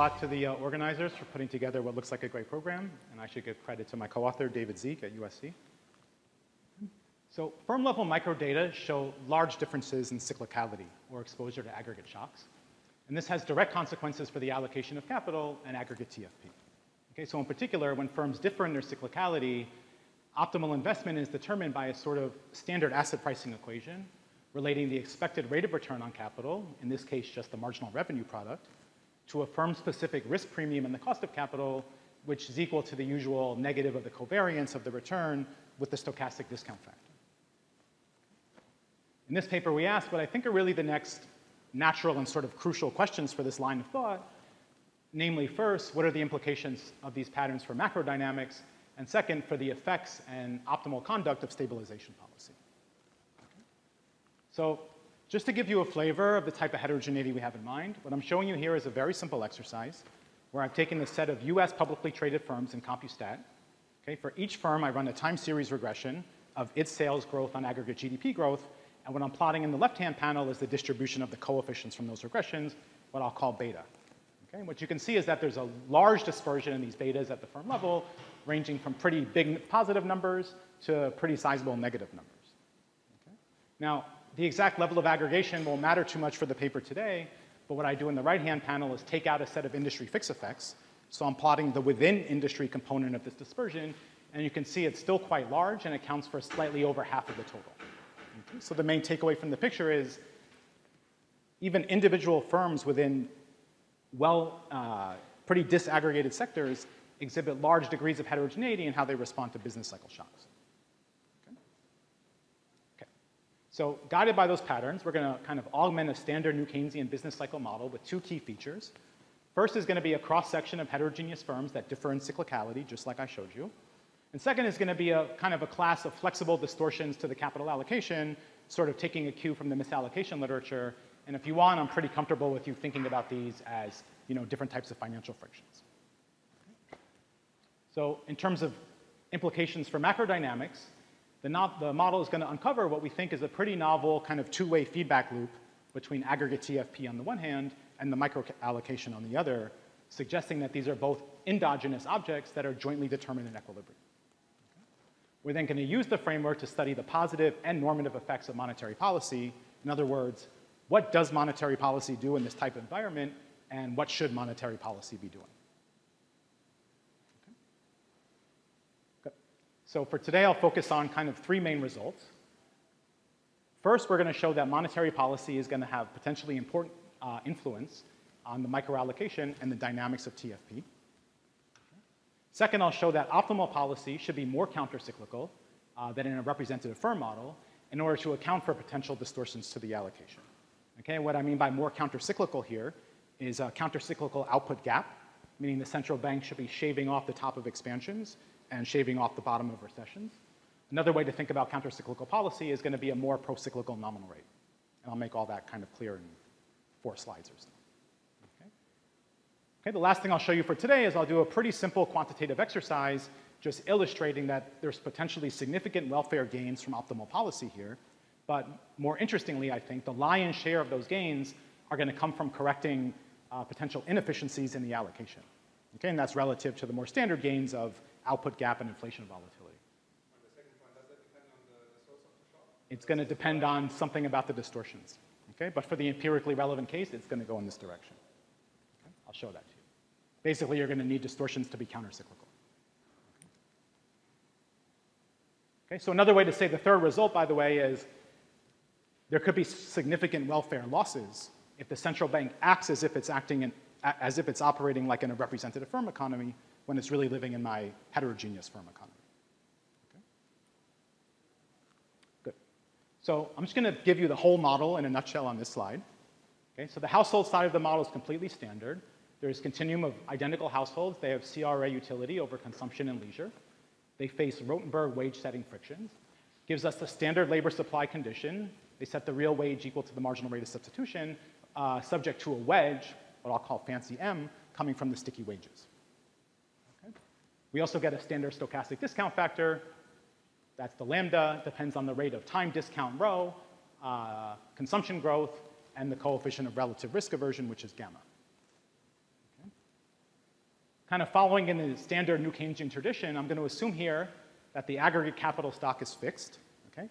Lot to the uh, organizers for putting together what looks like a great program, and I should give credit to my co-author, David Zeke at USC. So firm-level microdata show large differences in cyclicality, or exposure to aggregate shocks. And this has direct consequences for the allocation of capital and aggregate TFP. Okay, so in particular, when firms differ in their cyclicality, optimal investment is determined by a sort of standard asset pricing equation relating the expected rate of return on capital, in this case just the marginal revenue product, to a firm-specific risk premium in the cost of capital, which is equal to the usual negative of the covariance of the return with the stochastic discount factor. In this paper, we asked what I think are really the next natural and sort of crucial questions for this line of thought. Namely, first, what are the implications of these patterns for macrodynamics? And second, for the effects and optimal conduct of stabilization policy. So just to give you a flavor of the type of heterogeneity we have in mind, what I'm showing you here is a very simple exercise where I've taken a set of US publicly traded firms in CompuStat. Okay, for each firm, I run a time series regression of its sales growth on aggregate GDP growth and what I'm plotting in the left-hand panel is the distribution of the coefficients from those regressions, what I'll call beta. Okay? What you can see is that there's a large dispersion in these betas at the firm level, ranging from pretty big positive numbers to pretty sizable negative numbers. Okay? Now, the exact level of aggregation won't matter too much for the paper today, but what I do in the right-hand panel is take out a set of industry fixed effects. So I'm plotting the within industry component of this dispersion, and you can see it's still quite large and accounts for slightly over half of the total. So the main takeaway from the picture is even individual firms within well, uh, pretty disaggregated sectors exhibit large degrees of heterogeneity in how they respond to business cycle shocks. Okay. okay. So guided by those patterns, we're going to kind of augment a standard New Keynesian business cycle model with two key features. First is going to be a cross-section of heterogeneous firms that differ in cyclicality, just like I showed you. And second is going to be a kind of a class of flexible distortions to the capital allocation, sort of taking a cue from the misallocation literature. And if you want, I'm pretty comfortable with you thinking about these as you know, different types of financial frictions. So in terms of implications for macrodynamics, the, the model is going to uncover what we think is a pretty novel kind of two-way feedback loop between aggregate TFP on the one hand and the micro allocation on the other, suggesting that these are both endogenous objects that are jointly determined in equilibrium. We're then going to use the framework to study the positive and normative effects of monetary policy. In other words, what does monetary policy do in this type of environment, and what should monetary policy be doing? So for today, I'll focus on kind of three main results. First, we're going to show that monetary policy is going to have potentially important uh, influence on the microallocation and the dynamics of TFP. Second, I'll show that optimal policy should be more countercyclical uh, than in a representative firm model in order to account for potential distortions to the allocation. Okay, what I mean by more countercyclical here is a countercyclical output gap, meaning the central bank should be shaving off the top of expansions and shaving off the bottom of recessions. Another way to think about countercyclical policy is going to be a more pro-cyclical nominal rate. And I'll make all that kind of clear in four slides or so. Okay, the last thing I'll show you for today is I'll do a pretty simple quantitative exercise just illustrating that there's potentially significant welfare gains from optimal policy here. But more interestingly, I think, the lion's share of those gains are going to come from correcting uh, potential inefficiencies in the allocation. Okay, and that's relative to the more standard gains of output gap and inflation volatility. It's going to depend on something about the distortions. Okay, but for the empirically relevant case, it's going to go in this direction. I'll show that to you. Basically, you're going to need distortions to be countercyclical. Okay, so another way to say the third result, by the way, is there could be significant welfare losses if the central bank acts as if it's acting in, as if it's operating like in a representative firm economy when it's really living in my heterogeneous firm economy. Okay? Good. So I'm just going to give you the whole model in a nutshell on this slide. Okay, so the household side of the model is completely standard. There's continuum of identical households. They have CRA utility over consumption and leisure. They face Rotemberg wage setting frictions. Gives us the standard labor supply condition. They set the real wage equal to the marginal rate of substitution, uh, subject to a wedge, what I'll call fancy M, coming from the sticky wages. Okay. We also get a standard stochastic discount factor. That's the lambda, depends on the rate of time discount rho, uh, consumption growth, and the coefficient of relative risk aversion, which is gamma. kind of following in the standard New Keynesian tradition, I'm going to assume here that the aggregate capital stock is fixed. Okay?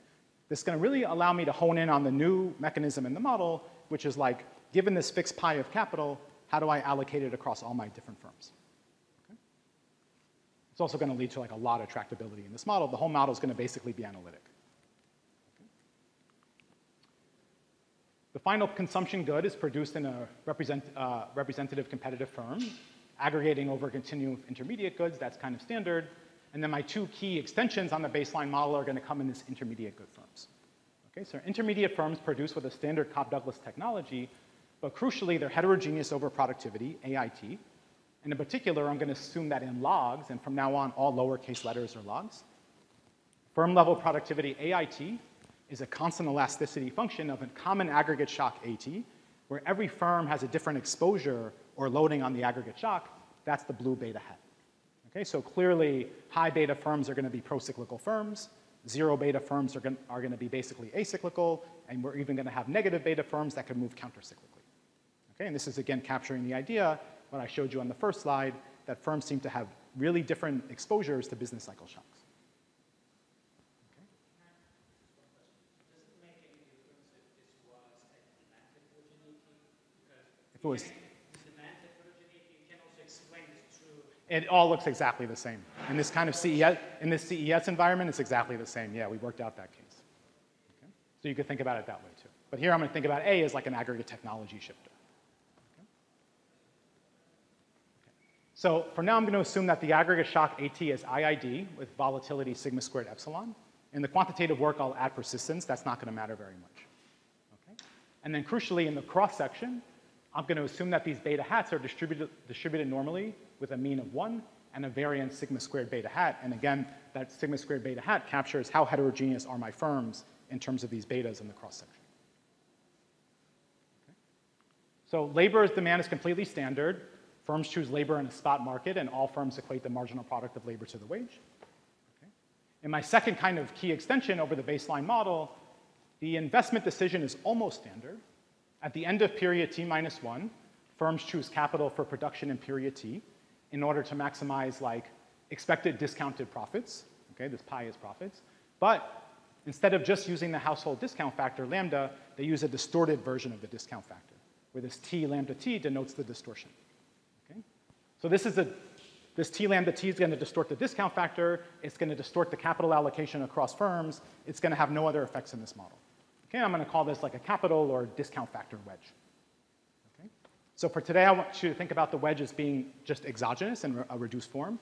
This is going to really allow me to hone in on the new mechanism in the model, which is like, given this fixed pie of capital, how do I allocate it across all my different firms? It's also going to lead to like a lot of tractability in this model. The whole model is going to basically be analytic. The final consumption good is produced in a represent, uh, representative competitive firm, aggregating over a continuum of intermediate goods. That's kind of standard. And then my two key extensions on the baseline model are going to come in this intermediate good firms. Okay, so intermediate firms produce with a standard Cobb-Douglas technology, but crucially, they're heterogeneous over productivity, AIT. And in particular, I'm going to assume that in logs, and from now on, all lowercase letters are logs. Firm level productivity, AIT, is a constant elasticity function of a common aggregate shock AT, where every firm has a different exposure or loading on the aggregate shock. That's the blue beta hat. Okay, so clearly, high beta firms are going to be procyclical firms. Zero beta firms are going, are going to be basically acyclical, and we're even going to have negative beta firms that can move countercyclically. Okay, and this is again capturing the idea, what I showed you on the first slide, that firms seem to have really different exposures to business cycle shocks. If it was, it all looks exactly the same. In this kind of CES, in this CES environment, it's exactly the same. Yeah, we worked out that case. Okay? So you could think about it that way too. But here I'm going to think about A as like an aggregate technology shifter. Okay? So for now, I'm going to assume that the aggregate shock AT is IID with volatility sigma squared epsilon. In the quantitative work, I'll add persistence. That's not going to matter very much. Okay? And then crucially, in the cross section, I'm going to assume that these beta hats are distributed, distributed normally with a mean of 1 and a variance sigma squared beta hat. And again, that sigma squared beta hat captures how heterogeneous are my firms in terms of these betas in the cross section. Okay. So labor's demand is completely standard. Firms choose labor in a spot market, and all firms equate the marginal product of labor to the wage. Okay. In my second kind of key extension over the baseline model, the investment decision is almost standard. At the end of period t minus 1, firms choose capital for production in period t in order to maximize like expected discounted profits. Okay, this pi is profits. But instead of just using the household discount factor, lambda, they use a distorted version of the discount factor, where this t lambda t denotes the distortion. So this is a this t lambda t is going to distort the discount factor. It's going to distort the capital allocation across firms. It's going to have no other effects in this model. Okay, I'm going to call this like a capital or discount factor wedge. Okay? So for today, I want you to think about the wedge as being just exogenous in a reduced form.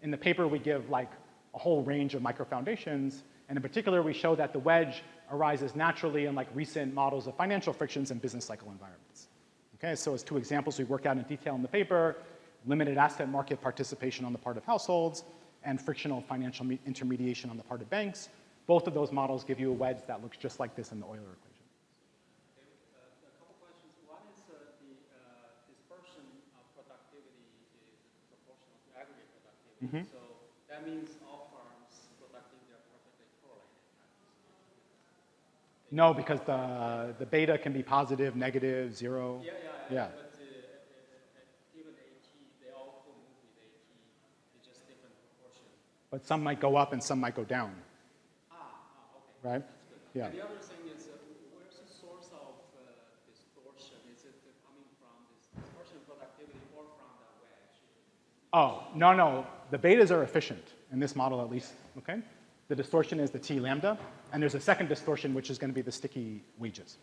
In the paper, we give like a whole range of microfoundations, and in particular, we show that the wedge arises naturally in like recent models of financial frictions and business cycle environments. Okay, so as two examples we work out in detail in the paper, limited asset market participation on the part of households, and frictional financial intermediation on the part of banks, both of those models give you a wedge that looks just like this in the Euler equation. Okay, a couple questions. One is the dispersion of productivity is proportional to aggregate productivity. Mm -hmm. So that means all firms' productivity are perfectly correlated. No, because the, the beta can be positive, negative, zero. Yeah, yeah. yeah. But uh, given AT, they all move with AT. It's just different proportion. But some might go up and some might go down right? Yeah. The other thing is, uh, where's the source of uh, distortion? Is it coming from this distortion productivity or from the wedge? Oh, no, no. The betas are efficient in this model at least, okay? The distortion is the T lambda, and there's a second distortion which is going to be the sticky wages.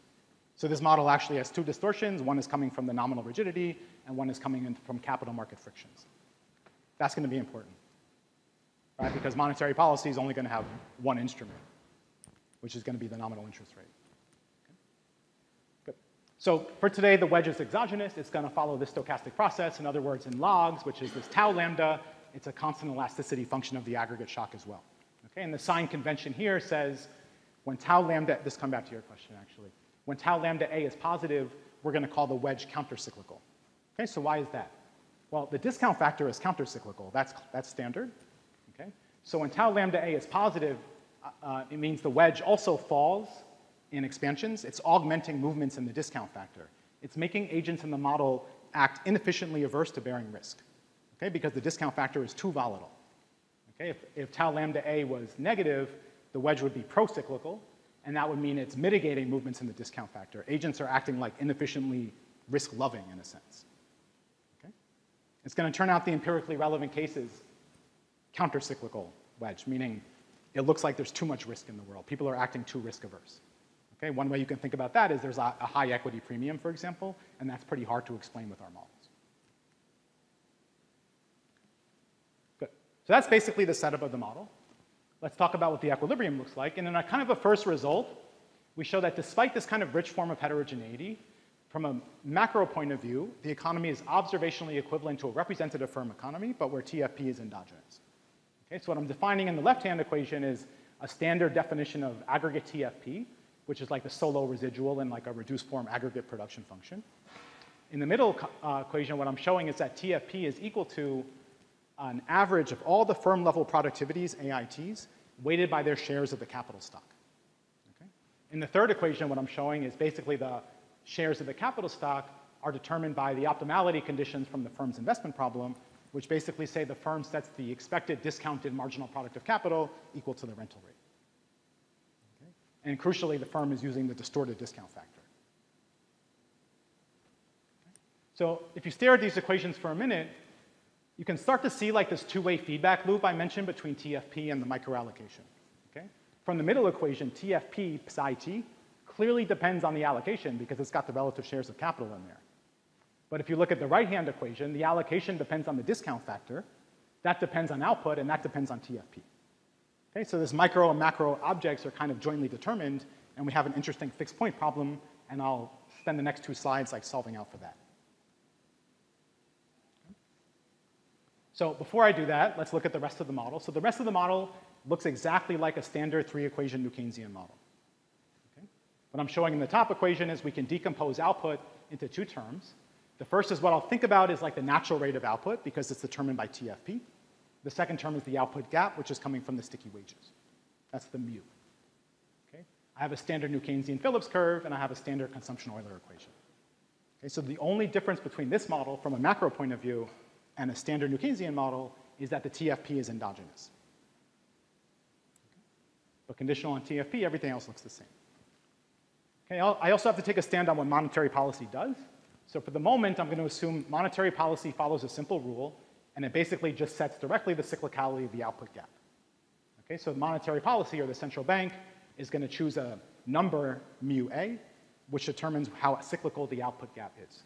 So this model actually has two distortions. One is coming from the nominal rigidity, and one is coming in from capital market frictions. That's going to be important, right? Because monetary policy is only going to have one instrument which is going to be the nominal interest rate. So for today, the wedge is exogenous. It's going to follow this stochastic process. In other words, in logs, which is this tau lambda, it's a constant elasticity function of the aggregate shock as well. Okay, and the sign convention here says when tau lambda, this come back to your question actually, when tau lambda A is positive, we're going to call the wedge countercyclical. Okay, so why is that? Well, the discount factor is countercyclical. That's, that's standard. So when tau lambda A is positive, uh, it means the wedge also falls in expansions. It's augmenting movements in the discount factor. It's making agents in the model act inefficiently averse to bearing risk. okay, because the discount factor is too volatile. Okay, if, if tau lambda A was negative, the wedge would be pro-cyclical, and that would mean it's mitigating movements in the discount factor. Agents are acting like inefficiently risk-loving in a sense. Okay? It's going to turn out the empirically relevant case is counter-cyclical wedge, meaning it looks like there's too much risk in the world. People are acting too risk-averse. Okay? One way you can think about that is there's a, a high equity premium, for example, and that's pretty hard to explain with our models. Good. So that's basically the setup of the model. Let's talk about what the equilibrium looks like. And in a kind of a first result, we show that despite this kind of rich form of heterogeneity, from a macro point of view, the economy is observationally equivalent to a representative firm economy, but where TFP is endogenous. Okay, so what I'm defining in the left-hand equation is a standard definition of aggregate TFP, which is like the Solow residual in like a reduced form aggregate production function. In the middle uh, equation, what I'm showing is that TFP is equal to an average of all the firm level productivities, AITs, weighted by their shares of the capital stock. Okay? In the third equation, what I'm showing is basically the shares of the capital stock are determined by the optimality conditions from the firm's investment problem, which basically say the firm sets the expected discounted marginal product of capital equal to the rental rate. Okay? And crucially, the firm is using the distorted discount factor. So if you stare at these equations for a minute, you can start to see like this two-way feedback loop I mentioned between TFP and the microallocation. Okay? From the middle equation, TFP psi t clearly depends on the allocation because it's got the relative shares of capital in there. But if you look at the right-hand equation, the allocation depends on the discount factor, that depends on output, and that depends on TFP. Okay, so this micro and macro objects are kind of jointly determined, and we have an interesting fixed point problem, and I'll spend the next two slides like solving out for that. So before I do that, let's look at the rest of the model. So the rest of the model looks exactly like a standard three-equation New Keynesian model. Okay? What I'm showing in the top equation is we can decompose output into two terms. The first is what I'll think about is like the natural rate of output because it's determined by TFP. The second term is the output gap, which is coming from the sticky wages. That's the mu. Okay? I have a standard New Keynesian Phillips curve, and I have a standard consumption Euler equation. Okay, so the only difference between this model from a macro point of view and a standard New Keynesian model is that the TFP is endogenous. But conditional on TFP, everything else looks the same. Okay, I also have to take a stand on what monetary policy does. So for the moment, I'm going to assume monetary policy follows a simple rule, and it basically just sets directly the cyclicality of the output gap. Okay, so monetary policy, or the central bank, is going to choose a number, mu a, which determines how cyclical the output gap is.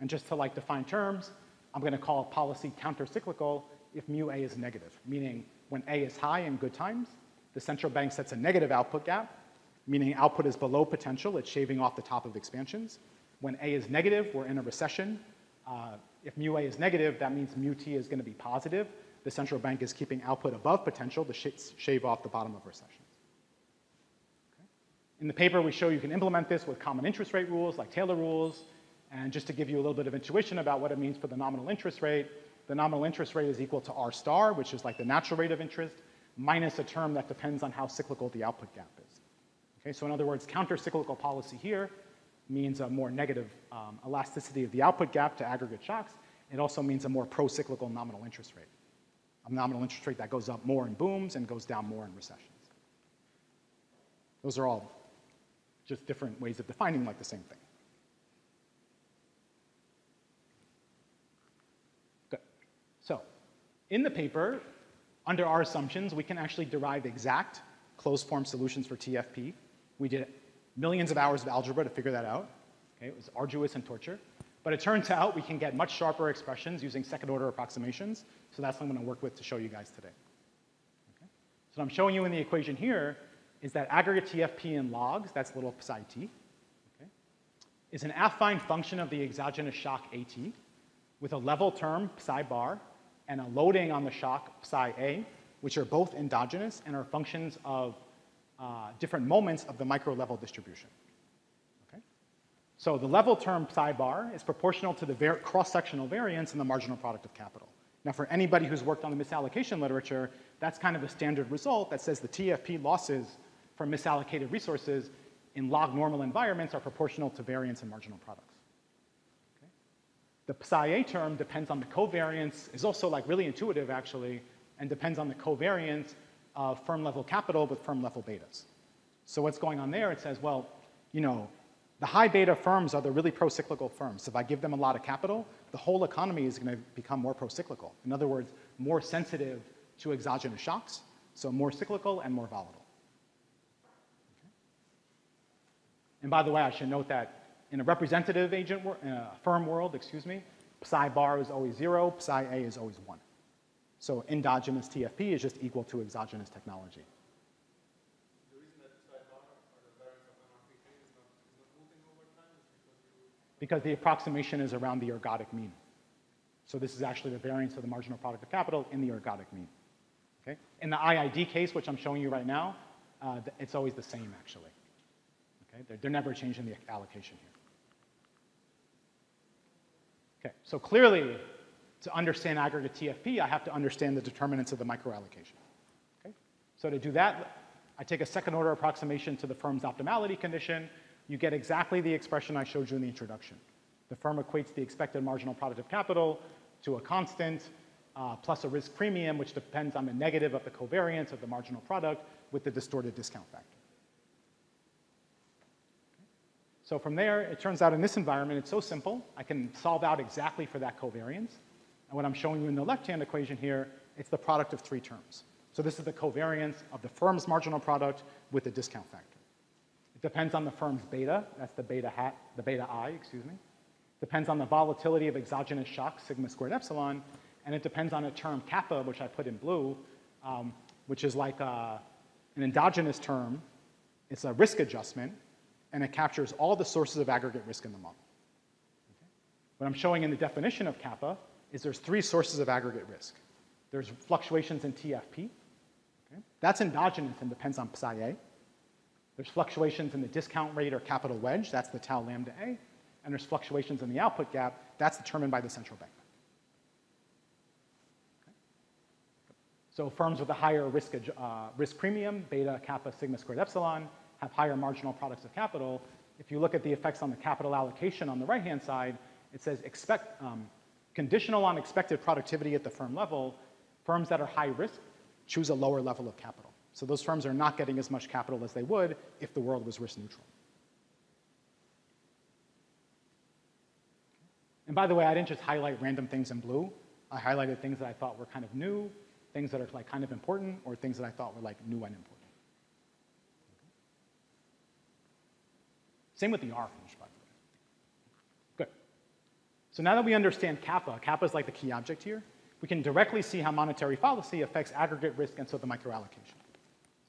And just to like define terms, I'm going to call policy countercyclical if mu a is negative, meaning when a is high in good times, the central bank sets a negative output gap, meaning output is below potential, it's shaving off the top of expansions. When a is negative, we're in a recession. Uh, if mu a is negative, that means mu t is going to be positive. The central bank is keeping output above potential to sh shave off the bottom of recessions. Okay. In the paper, we show you can implement this with common interest rate rules like Taylor rules, and just to give you a little bit of intuition about what it means for the nominal interest rate, the nominal interest rate is equal to R star, which is like the natural rate of interest, minus a term that depends on how cyclical the output gap is. Okay, so in other words, counter-cyclical policy here means a more negative um, elasticity of the output gap to aggregate shocks. It also means a more pro-cyclical nominal interest rate. A nominal interest rate that goes up more in booms and goes down more in recessions. Those are all just different ways of defining like the same thing. Good. So in the paper, under our assumptions, we can actually derive exact closed form solutions for TFP. We did millions of hours of algebra to figure that out. Okay, it was arduous and torture. But it turns out we can get much sharper expressions using second order approximations. So that's what I'm going to work with to show you guys today. Okay? So what I'm showing you in the equation here is that aggregate TFP in logs, that's little psi t, okay, is an affine function of the exogenous shock AT with a level term psi bar and a loading on the shock psi a, which are both endogenous and are functions of uh, different moments of the micro level distribution. Okay? So the level term psi bar is proportional to the cross-sectional variance in the marginal product of capital. Now, for anybody who's worked on the misallocation literature, that's kind of a standard result that says the TFP losses from misallocated resources in log normal environments are proportional to variance in marginal products. The psi a term depends on the covariance, is also like really intuitive actually, and depends on the covariance of firm level capital with firm level betas. So what's going on there? It says, well, you know, the high beta firms are the really pro-cyclical firms. If I give them a lot of capital, the whole economy is going to become more pro-cyclical. In other words, more sensitive to exogenous shocks, so more cyclical and more volatile. Okay. And by the way, I should note that in a representative agent uh, firm world, excuse me, psi bar is always zero, psi a is always one. So endogenous TFP is just equal to exogenous technology. because the approximation is around the ergodic mean. So this is actually the variance of the marginal product of capital in the ergodic mean. Okay? In the IID case, which I'm showing you right now, uh, it's always the same actually. Okay? They're, they're never changing the allocation here. Okay, so clearly, to understand aggregate TFP, I have to understand the determinants of the microallocation. Okay? So to do that, I take a second order approximation to the firm's optimality condition, you get exactly the expression I showed you in the introduction. The firm equates the expected marginal product of capital to a constant uh, plus a risk premium, which depends on the negative of the covariance of the marginal product with the distorted discount factor. So from there, it turns out in this environment, it's so simple. I can solve out exactly for that covariance. And what I'm showing you in the left-hand equation here, it's the product of three terms. So this is the covariance of the firm's marginal product with the discount factor. It depends on the firm's beta, that's the beta hat, the beta i, excuse me. Depends on the volatility of exogenous shocks, sigma squared epsilon, and it depends on a term kappa, which I put in blue, um, which is like a, uh, an endogenous term. It's a risk adjustment, and it captures all the sources of aggregate risk in the model. Okay? What I'm showing in the definition of kappa is there's three sources of aggregate risk. There's fluctuations in TFP. Okay? That's endogenous and depends on psi a. There's fluctuations in the discount rate or capital wedge, that's the tau lambda A, and there's fluctuations in the output gap, that's determined by the central bank. So firms with a higher risk, uh, risk premium, beta, kappa, sigma squared epsilon, have higher marginal products of capital. If you look at the effects on the capital allocation on the right-hand side, it says expect, um, conditional on expected productivity at the firm level, firms that are high risk choose a lower level of capital. So those firms are not getting as much capital as they would if the world was risk neutral. And by the way, I didn't just highlight random things in blue. I highlighted things that I thought were kind of new, things that are like kind of important, or things that I thought were like new and important. Same with the R range, by the way. Good. So now that we understand kappa, kappa is like the key object here, we can directly see how monetary policy affects aggregate risk and so the microallocation.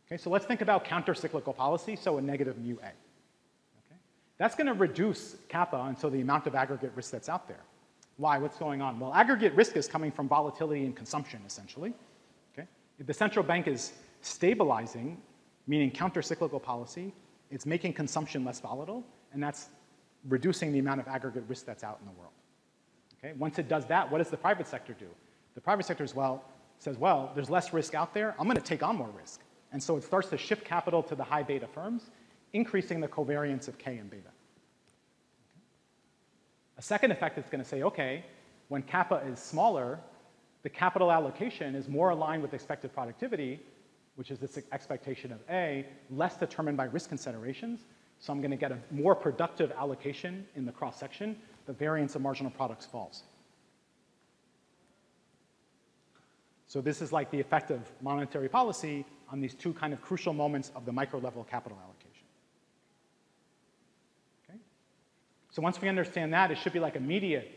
Okay, so let's think about countercyclical policy, so a negative mu a. Okay? That's going to reduce kappa, and so the amount of aggregate risk that's out there. Why? What's going on? Well, aggregate risk is coming from volatility and consumption, essentially. Okay? If the central bank is stabilizing, meaning countercyclical policy, it's making consumption less volatile, and that's reducing the amount of aggregate risk that's out in the world. Okay? Once it does that, what does the private sector do? The private sector as well says, well, there's less risk out there. I'm going to take on more risk. And so it starts to shift capital to the high beta firms, increasing the covariance of K and beta. A second effect is going to say, okay, when kappa is smaller, the capital allocation is more aligned with expected productivity, which is this expectation of A, less determined by risk considerations. So I'm going to get a more productive allocation in the cross section. The variance of marginal products falls. So this is like the effect of monetary policy on these two kind of crucial moments of the micro level capital allocation. Okay? So once we understand that, it should be like immediate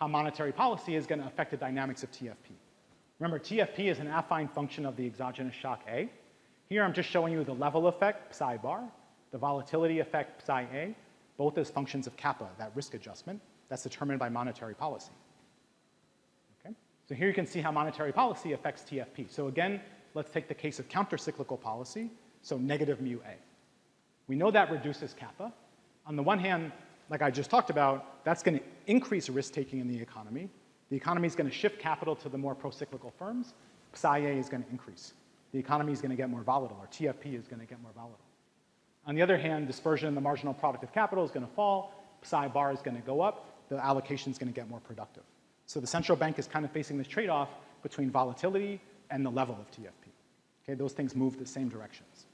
how monetary policy is going to affect the dynamics of TFP. Remember, TFP is an affine function of the exogenous shock A. Here I'm just showing you the level effect, psi bar, the volatility effect, psi A, both as functions of kappa, that risk adjustment, that's determined by monetary policy. Okay? So here you can see how monetary policy affects TFP. So again, let's take the case of countercyclical policy, so negative mu a. We know that reduces kappa. On the one hand, like I just talked about, that's going to increase risk-taking in the economy. The economy is going to shift capital to the more pro-cyclical firms. Psi A is going to increase. The economy is going to get more volatile, or TFP is going to get more volatile. On the other hand, dispersion in the marginal product of capital is going to fall. Psi bar is going to go up. The allocation is going to get more productive. So the central bank is kind of facing this trade-off between volatility and the level of TFP. Okay, those things move the same directions.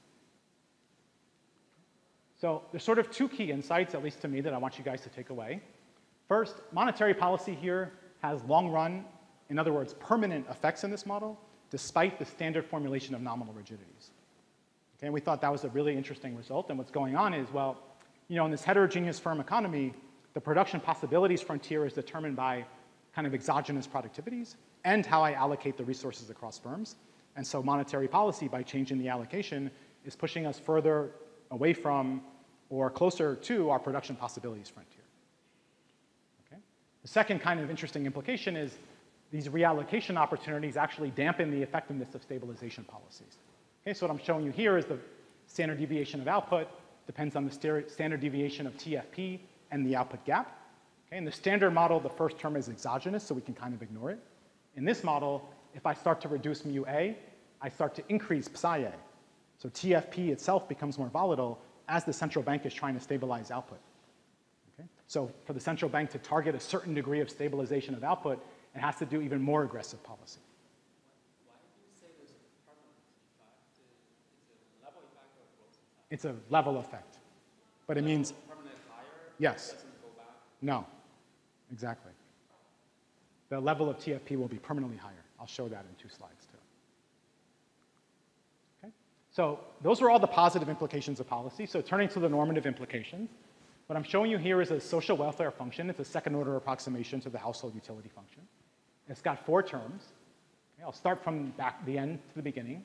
So there's sort of two key insights, at least to me, that I want you guys to take away. First, monetary policy here has long run, in other words, permanent effects in this model, despite the standard formulation of nominal rigidities. Okay, and we thought that was a really interesting result. And what's going on is, well, you know, in this heterogeneous firm economy, the production possibilities frontier is determined by kind of exogenous productivities and how I allocate the resources across firms. And so monetary policy, by changing the allocation, is pushing us further away from or closer to our production possibilities frontier. Okay? The second kind of interesting implication is these reallocation opportunities actually dampen the effectiveness of stabilization policies. Okay, so what I'm showing you here is the standard deviation of output depends on the standard deviation of TFP and the output gap. Okay, in the standard model, the first term is exogenous, so we can kind of ignore it. In this model, if I start to reduce mu A, I start to increase psi A. So TFP itself becomes more volatile as the central bank is trying to stabilize output. Okay? So for the central bank to target a certain degree of stabilization of output, it has to do even more aggressive policy. Why do you say there's a permanent effect? It's a level effect. But it means? Yes, no, exactly. The level of TFP will be permanently higher. I'll show that in two slides too. Okay? So those are all the positive implications of policy. So turning to the normative implications, what I'm showing you here is a social welfare function. It's a second order approximation to the household utility function. It's got four terms. Okay, I'll start from back the end to the beginning.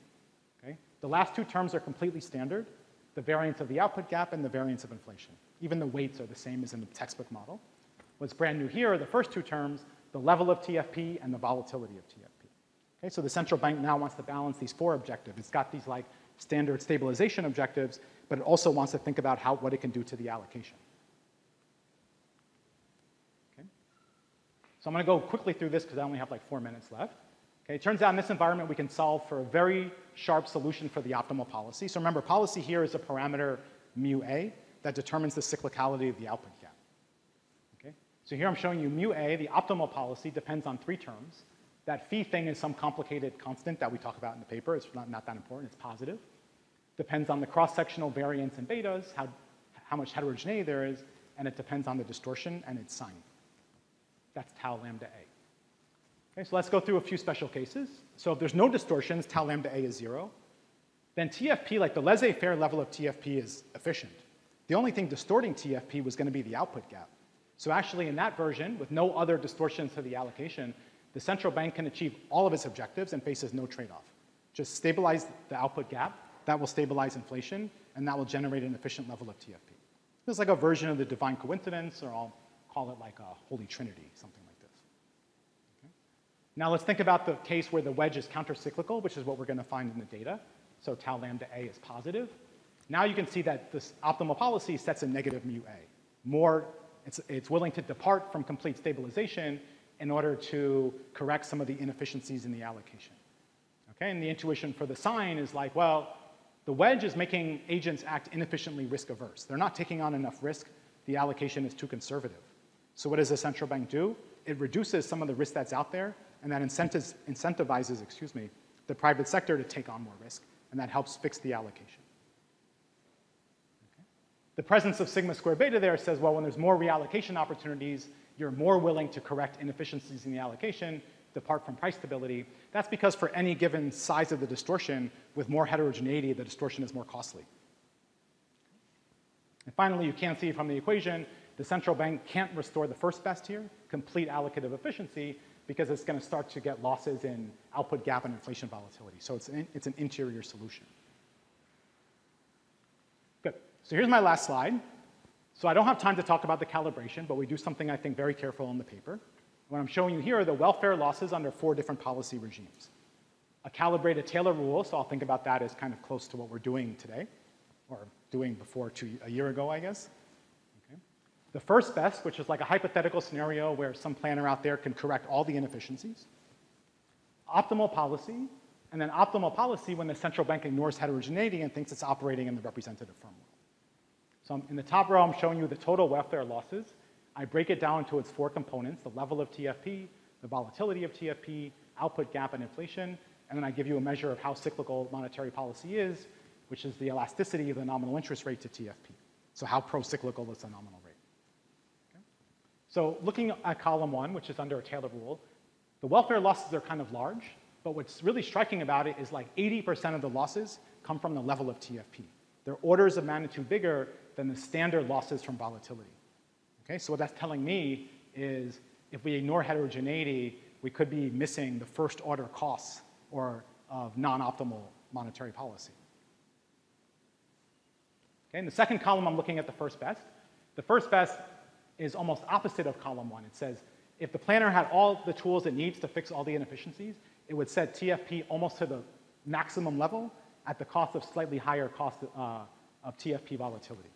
Okay? The last two terms are completely standard, the variance of the output gap and the variance of inflation. Even the weights are the same as in the textbook model. What's brand new here are the first two terms, the level of TFP and the volatility of TFP. Okay, so the central bank now wants to balance these four objectives. It's got these like standard stabilization objectives, but it also wants to think about how, what it can do to the allocation. Okay? So I'm going to go quickly through this because I only have like four minutes left. Okay, it turns out in this environment we can solve for a very sharp solution for the optimal policy. So remember, policy here is a parameter mu a that determines the cyclicality of the output gap. Okay? So here I'm showing you mu a, the optimal policy depends on three terms. That phi thing is some complicated constant that we talk about in the paper. It's not, not that important, it's positive. Depends on the cross-sectional variance in betas, how, how much heterogeneity there is, and it depends on the distortion and its sign. That's tau lambda a. Okay, so let's go through a few special cases. So if there's no distortions, tau lambda a is zero. Then TFP, like the laissez-faire level of TFP is efficient. The only thing distorting TFP was going to be the output gap. So actually in that version, with no other distortions to the allocation, the central bank can achieve all of its objectives and faces no trade-off. Just stabilize the output gap, that will stabilize inflation, and that will generate an efficient level of TFP. It's like a version of the divine coincidence, or I'll call it like a holy trinity, something this. Now let's think about the case where the wedge is countercyclical, which is what we're going to find in the data. So tau lambda A is positive. Now you can see that this optimal policy sets a negative mu A. More, it's, it's willing to depart from complete stabilization in order to correct some of the inefficiencies in the allocation. Okay, and the intuition for the sign is like, well, the wedge is making agents act inefficiently risk averse. They're not taking on enough risk. The allocation is too conservative. So what does the central bank do? It reduces some of the risk that's out there, and that incentivizes, incentivizes excuse me, the private sector to take on more risk, and that helps fix the allocation. Okay. The presence of sigma squared beta there says, well, when there's more reallocation opportunities, you're more willing to correct inefficiencies in the allocation, depart from price stability. That's because for any given size of the distortion, with more heterogeneity, the distortion is more costly. And finally, you can see from the equation, the central bank can't restore the first best here, complete allocative efficiency, because it's going to start to get losses in output gap and inflation volatility. So it's an, it's an interior solution. Good. So here's my last slide. So I don't have time to talk about the calibration, but we do something I think very careful in the paper. What I'm showing you here are the welfare losses under four different policy regimes. A calibrated Taylor rule, so I'll think about that as kind of close to what we're doing today, or doing before two, a year ago, I guess. The first best, which is like a hypothetical scenario where some planner out there can correct all the inefficiencies. Optimal policy, and then optimal policy when the central bank ignores heterogeneity and thinks it's operating in the representative firm world. So in the top row, I'm showing you the total welfare losses I break it down into its four components, the level of TFP, the volatility of TFP, output gap and inflation, and then I give you a measure of how cyclical monetary policy is, which is the elasticity of the nominal interest rate to TFP. So how pro-cyclical is the nominal? So looking at column one, which is under a Taylor rule, the welfare losses are kind of large, but what's really striking about it is like 80% of the losses come from the level of TFP. They're orders of magnitude bigger than the standard losses from volatility. Okay, so what that's telling me is if we ignore heterogeneity, we could be missing the first order costs or of non-optimal monetary policy. Okay, in the second column, I'm looking at the first best. The first best is almost opposite of column one. It says if the planner had all the tools it needs to fix all the inefficiencies, it would set TFP almost to the maximum level at the cost of slightly higher cost uh, of TFP volatility.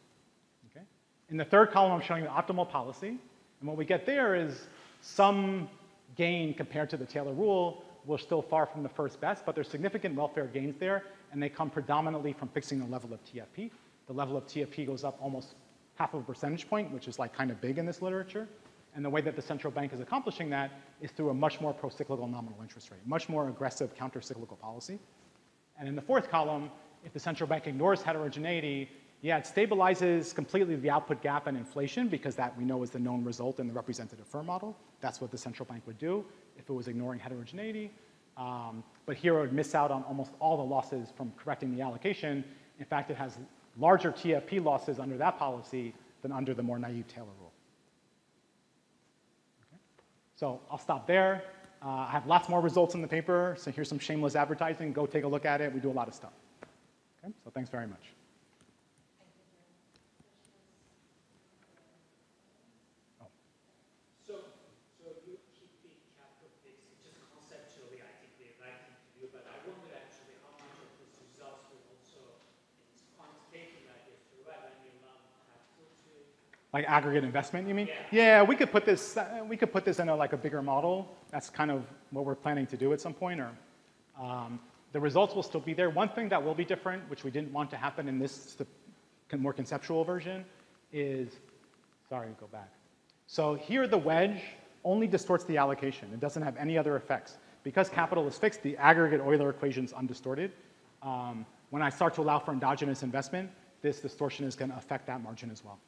Okay? In the third column, I'm showing the optimal policy. And what we get there is some gain compared to the Taylor rule. We're still far from the first best, but there's significant welfare gains there, and they come predominantly from fixing the level of TFP. The level of TFP goes up almost half of a percentage point, which is like kind of big in this literature. And the way that the central bank is accomplishing that is through a much more pro-cyclical nominal interest rate, much more aggressive counter-cyclical policy. And in the fourth column, if the central bank ignores heterogeneity, yeah, it stabilizes completely the output gap and inflation because that we know is the known result in the representative firm model. That's what the central bank would do if it was ignoring heterogeneity. Um, but here it would miss out on almost all the losses from correcting the allocation. In fact, it has larger TFP losses under that policy than under the more naive Taylor rule. Okay. So I'll stop there. Uh, I have lots more results in the paper, so here's some shameless advertising. Go take a look at it. We do a lot of stuff. Okay, so thanks very much. Like aggregate investment, you mean? Yeah, yeah we could put this, we could put this in a, like a bigger model. That's kind of what we're planning to do at some point. Or um, the results will still be there. One thing that will be different, which we didn't want to happen in this more conceptual version, is, sorry, go back. So here the wedge only distorts the allocation. It doesn't have any other effects. Because capital is fixed, the aggregate Euler equation is undistorted. Um, when I start to allow for endogenous investment, this distortion is going to affect that margin as well.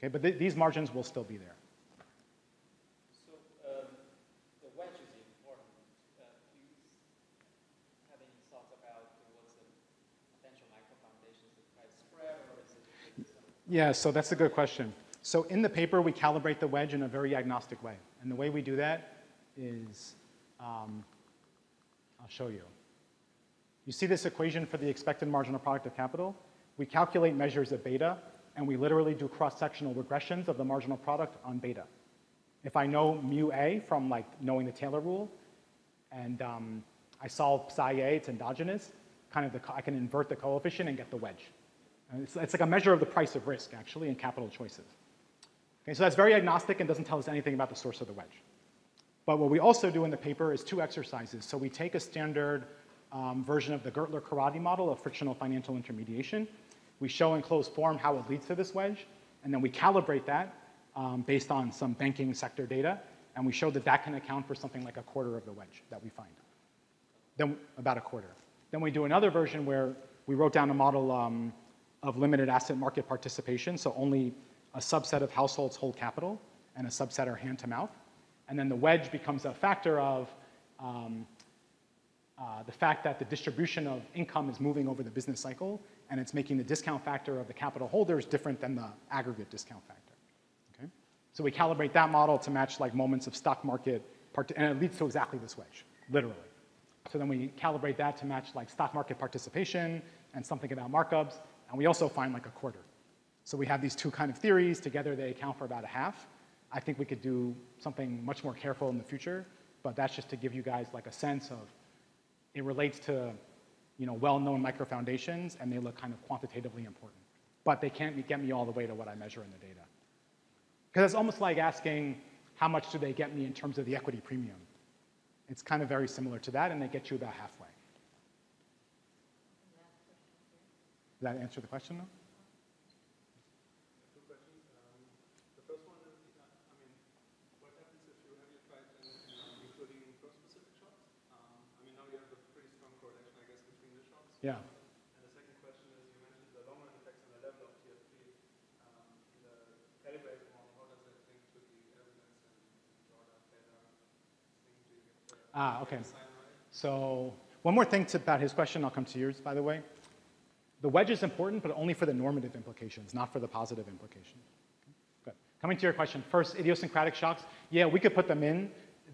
Okay, but th these margins will still be there. So um, the wedge is important. Uh, do you have any thoughts about what's the potential micro foundations of price spread, or is it? Yeah, so that's a good question. So in the paper, we calibrate the wedge in a very agnostic way. And the way we do that is, um, I'll show you. You see this equation for the expected marginal product of capital? We calculate measures of beta and we literally do cross-sectional regressions of the marginal product on beta. If I know mu a from like knowing the Taylor rule, and um, I solve psi a, it's endogenous, kind of the, I can invert the coefficient and get the wedge. It's, it's, like a measure of the price of risk, actually, in capital choices. Okay, so that's very agnostic and doesn't tell us anything about the source of the wedge. But what we also do in the paper is two exercises. So we take a standard um, version of the Gertler-Karadi model of frictional financial intermediation, we show in closed form how it leads to this wedge, and then we calibrate that um, based on some banking sector data, and we show that that can account for something like a quarter of the wedge that we find. Then about a quarter. Then we do another version where we wrote down a model um, of limited asset market participation, so only a subset of households hold capital, and a subset are hand to mouth. And then the wedge becomes a factor of um, uh, the fact that the distribution of income is moving over the business cycle and it's making the discount factor of the capital holders different than the aggregate discount factor. Okay? So we calibrate that model to match like moments of stock market, and it leads to exactly this wedge, literally. So then we calibrate that to match like stock market participation and something about markups, and we also find like a quarter. So we have these two kind of theories, together they account for about a half. I think we could do something much more careful in the future, but that's just to give you guys like a sense of, it relates to you know, well-known microfoundations and they look kind of quantitatively important. But they can't get me all the way to what I measure in the data. Because it's almost like asking, how much do they get me in terms of the equity premium? It's kind of very similar to that, and they get you about halfway. Does that answer the question, though? Two questions. Um, the first one is, I'm Yeah. And the second question is, you mentioned the long-run effects on the level of TFP. Um, in the calibrated model, how does that link to the evidence and broader data link to the Ah, okay. So one more thing to, about his question, I'll come to yours, by the way. The wedge is important, but only for the normative implications, not for the positive implications. Good. Coming to your question, first, idiosyncratic shocks. Yeah, we could put them in.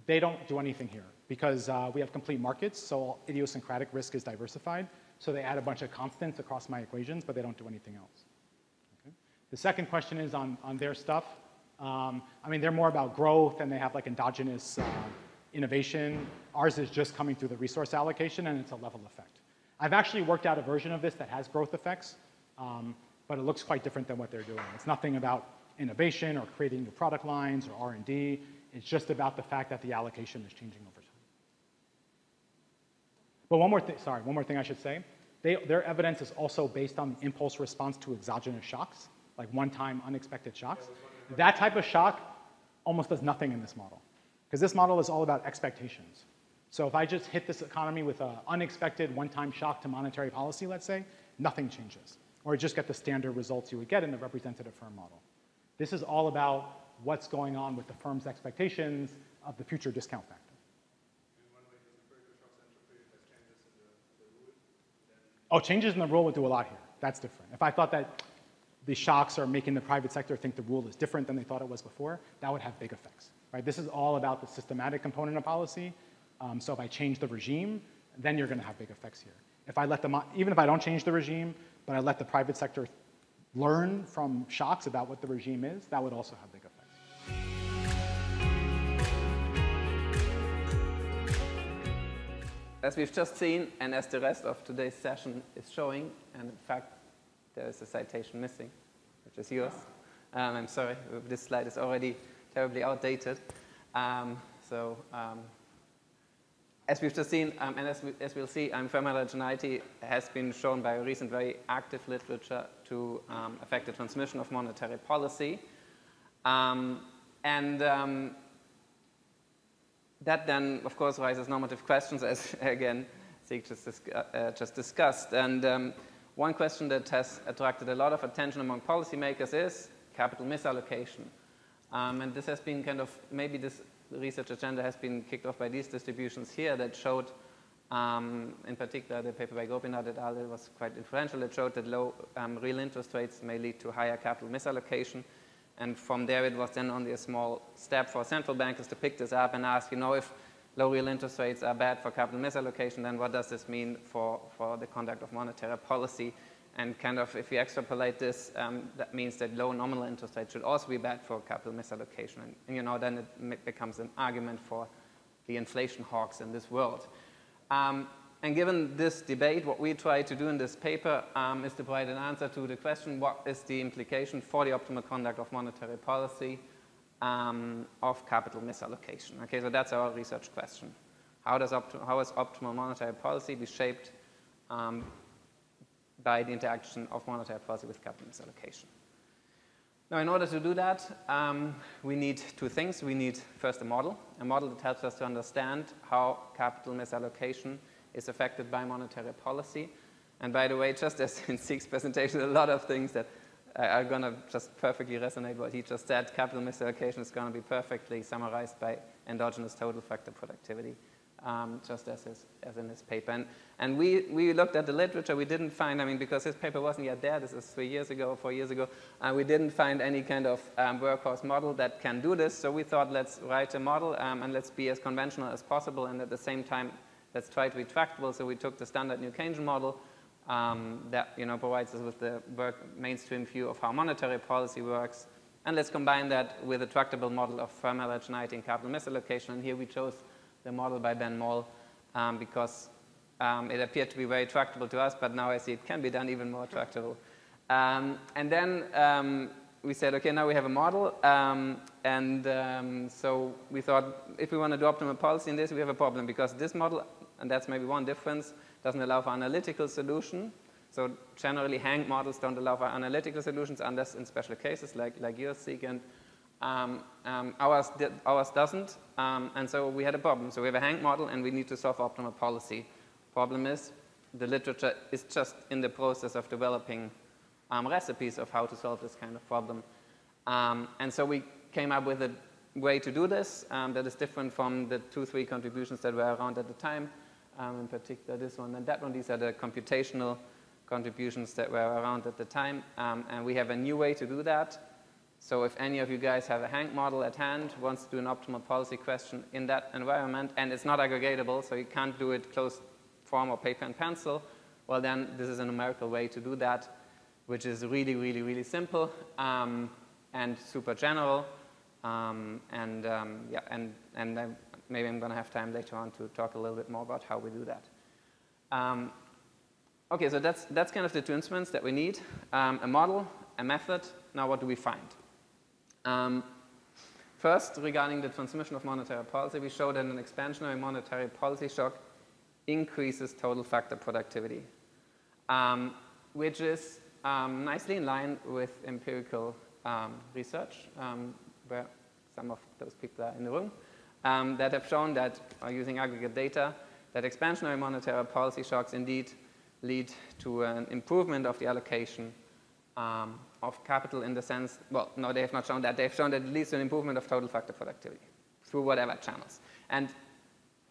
They don't do anything here because uh, we have complete markets, so idiosyncratic risk is diversified. So they add a bunch of constants across my equations, but they don't do anything else. Okay. The second question is on, on their stuff. Um, I mean, they're more about growth and they have like endogenous uh, innovation. Ours is just coming through the resource allocation and it's a level effect. I've actually worked out a version of this that has growth effects, um, but it looks quite different than what they're doing. It's nothing about innovation or creating new product lines or R&D. It's just about the fact that the allocation is changing over. But one more thing, sorry, one more thing I should say. They, their evidence is also based on the impulse response to exogenous shocks, like one-time unexpected shocks. That type of shock almost does nothing in this model, because this model is all about expectations. So if I just hit this economy with an unexpected one-time shock to monetary policy, let's say, nothing changes. Or you just get the standard results you would get in the representative firm model. This is all about what's going on with the firm's expectations of the future discount factor. Oh, changes in the rule would do a lot here. That's different. If I thought that the shocks are making the private sector think the rule is different than they thought it was before, that would have big effects. Right? This is all about the systematic component of policy. Um, so if I change the regime, then you're going to have big effects here. If I let them, even if I don't change the regime, but I let the private sector learn from shocks about what the regime is, that would also have big effects. As we've just seen, and as the rest of today's session is showing, and in fact, there is a citation missing, which is yours. Um, I'm sorry, this slide is already terribly outdated. Um, so, um, as we've just seen, um, and as, we, as we'll see, um, heterogeneity has been shown by recent very active literature to um, affect the transmission of monetary policy. Um, and that then, of course, raises normative questions, as again, Zeke just, dis uh, just discussed. And um, one question that has attracted a lot of attention among policymakers is capital misallocation. Um, and this has been kind of, maybe this research agenda has been kicked off by these distributions here that showed, um, in particular, the paper by Gopinath et al. It was quite influential. It showed that low um, real interest rates may lead to higher capital misallocation. And from there, it was then only a small step for central bankers to pick this up and ask, you know, if low real interest rates are bad for capital misallocation, then what does this mean for, for the conduct of monetary policy? And kind of, if you extrapolate this, um, that means that low nominal interest rates should also be bad for capital misallocation. And, and you know, then it becomes an argument for the inflation hawks in this world. Um, and given this debate, what we try to do in this paper um, is to provide an answer to the question, what is the implication for the optimal conduct of monetary policy um, of capital misallocation? Okay, so that's our research question. How, does how is optimal monetary policy be shaped um, by the interaction of monetary policy with capital misallocation? Now, in order to do that, um, we need two things. We need first a model, a model that helps us to understand how capital misallocation is affected by monetary policy. And by the way, just as in Zeke's presentation, a lot of things that are going to just perfectly resonate what he just said. Capital misallocation is going to be perfectly summarized by endogenous total factor productivity, um, just as, his, as in his paper. And, and we, we looked at the literature. We didn't find, I mean, because his paper wasn't yet there, this is three years ago, four years ago, uh, we didn't find any kind of um, workhorse model that can do this. So we thought, let's write a model um, and let's be as conventional as possible and at the same time let's try to be tractable. So we took the standard New Keynesian model um, that you know, provides us with the mainstream view of how monetary policy works. And let's combine that with a tractable model of firm heterogeneity and capital misallocation. And here we chose the model by Ben Moll um, because um, it appeared to be very tractable to us, but now I see it can be done even more tractable. Um, and then um, we said, okay, now we have a model. Um, and um, so we thought, if we want to do optimal policy in this, we have a problem because this model, and that's maybe one difference, doesn't allow for analytical solution. So generally, Hank models don't allow for analytical solutions unless in special cases like, like yours, Zeke, and um, um, ours, ours doesn't. Um, and so we had a problem. So we have a Hank model, and we need to solve optimal policy. Problem is, the literature is just in the process of developing um, recipes of how to solve this kind of problem. Um, and so we came up with a way to do this um, that is different from the two, three contributions that were around at the time, um, in particular this one and that one. These are the computational contributions that were around at the time. Um, and we have a new way to do that. So if any of you guys have a Hank model at hand, wants to do an optimal policy question in that environment, and it's not aggregatable, so you can't do it closed form or paper and pencil, well then this is a numerical way to do that, which is really, really, really simple um, and super general. Um, and um, yeah, and, and I, maybe I'm going to have time later on to talk a little bit more about how we do that. Um, okay, so that's, that's kind of the two instruments that we need, um, a model, a method. Now what do we find? Um, first, regarding the transmission of monetary policy, we showed that an expansionary monetary policy shock increases total factor productivity, um, which is um, nicely in line with empirical um, research, where some of those people are in the room, um, that have shown that, uh, using aggregate data, that expansionary monetary policy shocks indeed lead to an improvement of the allocation um, of capital in the sense, well, no, they have not shown that. They've shown that it leads to an improvement of total factor productivity through whatever channels. And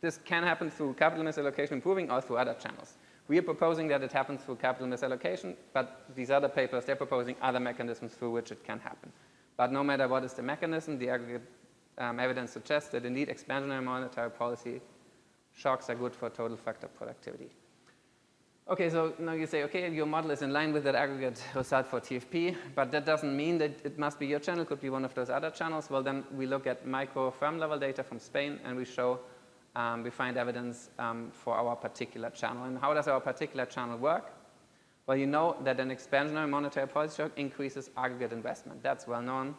this can happen through capital misallocation improving or through other channels. We are proposing that it happens through capital misallocation, but these other papers, they're proposing other mechanisms through which it can happen. But no matter what is the mechanism, the aggregate um, evidence suggests that indeed expansionary monetary policy shocks are good for total factor productivity. Okay, so now you say, okay, your model is in line with that aggregate result for TFP, but that doesn't mean that it must be your channel, could be one of those other channels. Well, then we look at micro firm level data from Spain and we show, um, we find evidence um, for our particular channel. And how does our particular channel work? Well, you know that an expansionary monetary policy shock increases aggregate investment. That's well known.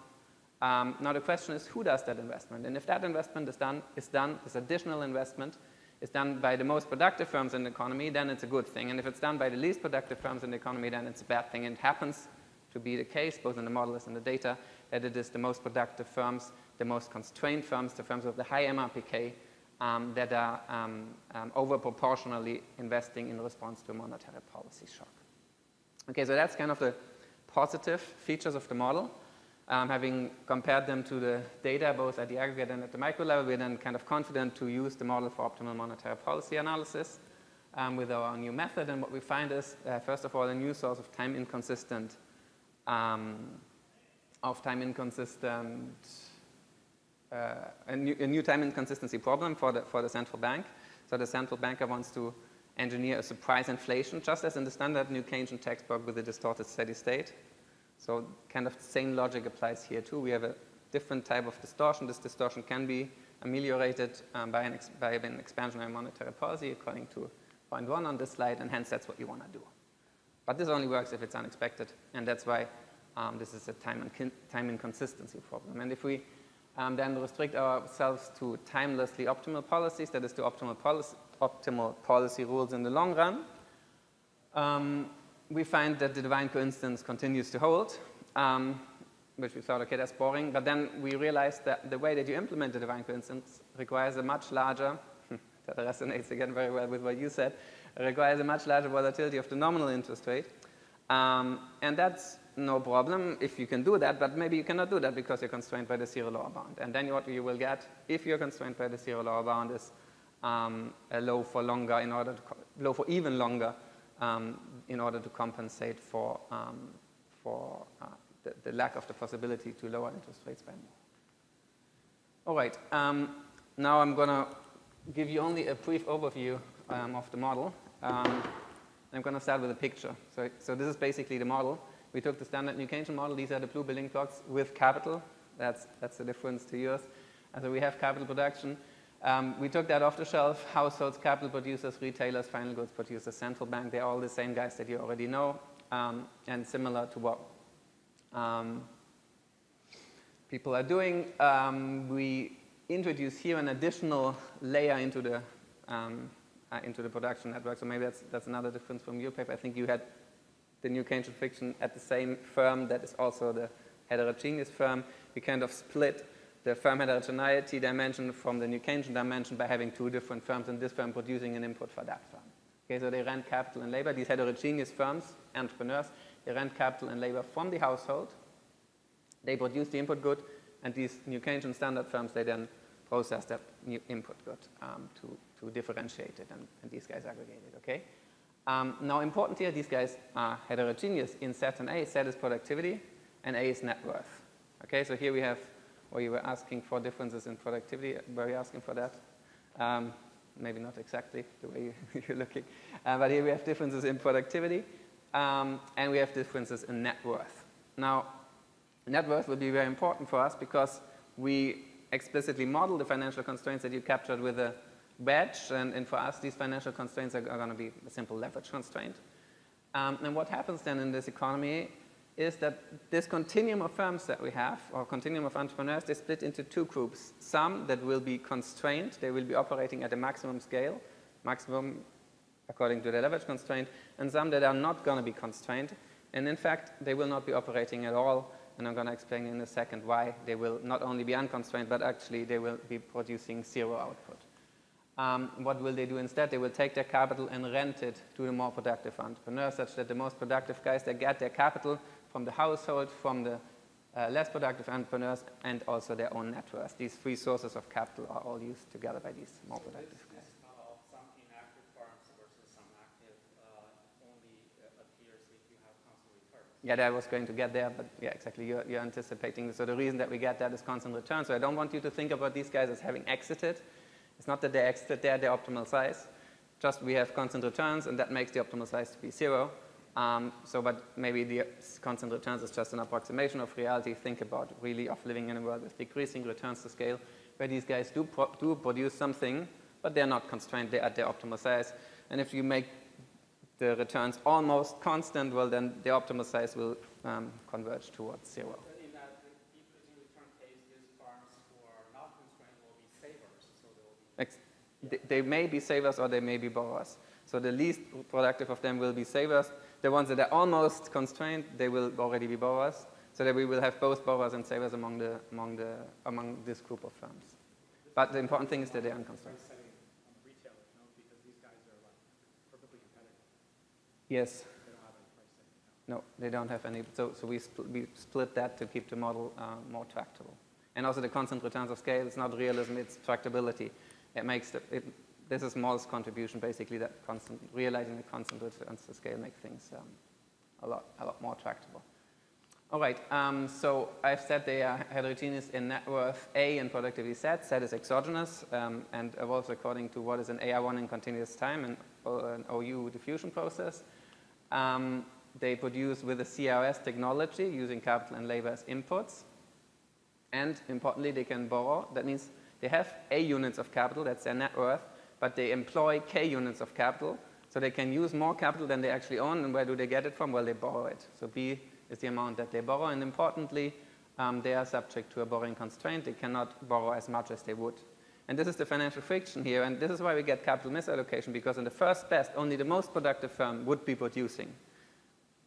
Um, now the question is, who does that investment? And if that investment is done, is done, this additional investment, is done by the most productive firms in the economy, then it's a good thing. And if it's done by the least productive firms in the economy, then it's a bad thing. And it happens to be the case, both in the model and the data, that it is the most productive firms, the most constrained firms, the firms with the high MRPK, um, that are um, um, over proportionally investing in response to a monetary policy shock. Okay, so that's kind of the positive features of the model. Um, having compared them to the data both at the aggregate and at the micro level, we're then kind of confident to use the model for optimal monetary policy analysis um, with our new method. And what we find is, uh, first of all, a new source of time inconsistent, um, of time inconsistent, uh, a, new, a, new, time inconsistency problem for the, for the central bank. So the central banker wants to engineer a surprise inflation, just as in the standard New Keynesian textbook with a distorted steady state. So kind of the same logic applies here too. We have a different type of distortion. This distortion can be ameliorated um, by, an by, an expansionary monetary policy according to point one on this slide, and hence that's what you want to do. But this only works if it's unexpected, and that's why um, this is a time, time inconsistency problem. And if we um, then restrict ourselves to timelessly optimal policies, that is to optimal policy, optimal policy rules in the long run, um, we find that the divine coincidence continues to hold, um, which we thought, okay, that's boring. But then we realized that the way that you implement the divine coincidence requires a much larger, that resonates again very well with what you said, requires a much larger volatility of the nominal interest rate. Um, and that's no problem if you can do that, but maybe you cannot do that because you're constrained by the zero lower bound. And then what you will get, if you're constrained by the zero lower bound, is um, a low for longer in order to, low for even longer um, in order to compensate for, um, for uh, the, the, lack of the possibility to lower interest rates by more. All right, um, now I'm going to give you only a brief overview um, of the model. Um, I'm going to start with a picture. So, so this is basically the model. We took the standard New Keynesian model. These are the blue building blocks with capital. That's, that's the difference to yours. And so we have capital production. Um, we took that off the shelf. Households, capital producers, retailers, final goods producers, central bank, they're all the same guys that you already know. Um, and similar to what um, people are doing, um, we introduce here an additional layer into the, um, uh, into the production network. So maybe that's, that's another difference from your paper. I think you had the new Keynesian fiction at the same firm that is also the heterogeneous firm. We kind of split the firm heterogeneity dimension from the New Keynesian dimension by having two different firms and this firm producing an input for that firm. Okay, so they rent capital and labor. These heterogeneous firms, entrepreneurs, they rent capital and labor from the household. They produce the input good, and these New Keynesian standard firms, they then process that new input good um, to, to differentiate it, and, and these guys aggregate it, okay? Um, now, important here, these guys are heterogeneous in set and A. Set is productivity, and A is net worth. Okay, so here we have, where you were asking for differences in productivity. Were you asking for that? Um, maybe not exactly the way you, are looking. Uh, but here we have differences in productivity, um, and we have differences in net worth. Now, net worth will be very important for us because we explicitly model the financial constraints that you captured with a badge, and, and for us, these financial constraints are, are going to be a simple leverage constraint. Um, and what happens then in this economy is that this continuum of firms that we have, or continuum of entrepreneurs, they split into two groups. Some that will be constrained, they will be operating at a maximum scale, maximum according to the leverage constraint, and some that are not going to be constrained. And in fact, they will not be operating at all, and I'm going to explain in a second why they will not only be unconstrained, but actually they will be producing zero output. Um, what will they do instead? They will take their capital and rent it to the more productive entrepreneurs, such that the most productive guys, they get their capital from the household, from the uh, less productive entrepreneurs, and also their own net worth. These three sources of capital are all used together by these more productive guys. This model, some inactive firms versus some active, only appears if you have constant returns. Yeah, I was going to get there, but yeah, exactly. You're, you're anticipating. So the reason that we get that is constant return. So I don't want you to think about these guys as having exited. It's not that they exited, they're the optimal size. Just we have constant returns, and that makes the optimal size to be zero. Um, so, but maybe the constant returns is just an approximation of reality. Think about really of living in a world with decreasing returns to scale, where these guys do, pro do produce something, but they're not constrained, they're at their optimal size. And if you make the returns almost constant, well, then the optimal size will um, converge towards zero. In that decreasing return case, these firms who are not constrained will be savers, so they will be. They, they may be savers or they may be borrowers. So the least productive of them will be savers. The ones that are almost constrained, they will already be borrowers. So that we will have both borrowers and savers among, the, among, the, among this group of firms. But the important thing is that they're unconstrained. Setting on the retailers, no? Because these guys are like perfectly competitive. Yes. They don't have any price setting. No, they don't have any. So, so we, spl we split that to keep the model uh, more tractable. And also the constant returns of scale, it's not realism, it's tractability. It makes the, it, this is Moll's contribution, basically, that constant, realizing the constant returns to scale make things um, a, lot, a lot more tractable. All right, um, so I've said they are heterogeneous in net worth A and productivity set. Z is exogenous um, and evolves according to what is an AR1 in continuous time and an OU diffusion process. Um, they produce with a CRS technology using capital and labor as inputs. And importantly, they can borrow. That means they have A units of capital, that's their net worth, but they employ K units of capital. So they can use more capital than they actually own. And where do they get it from? Well, they borrow it. So B is the amount that they borrow. And importantly, um, they are subject to a borrowing constraint. They cannot borrow as much as they would. And this is the financial friction here. And this is why we get capital misallocation, because in the first best, only the most productive firm would be producing.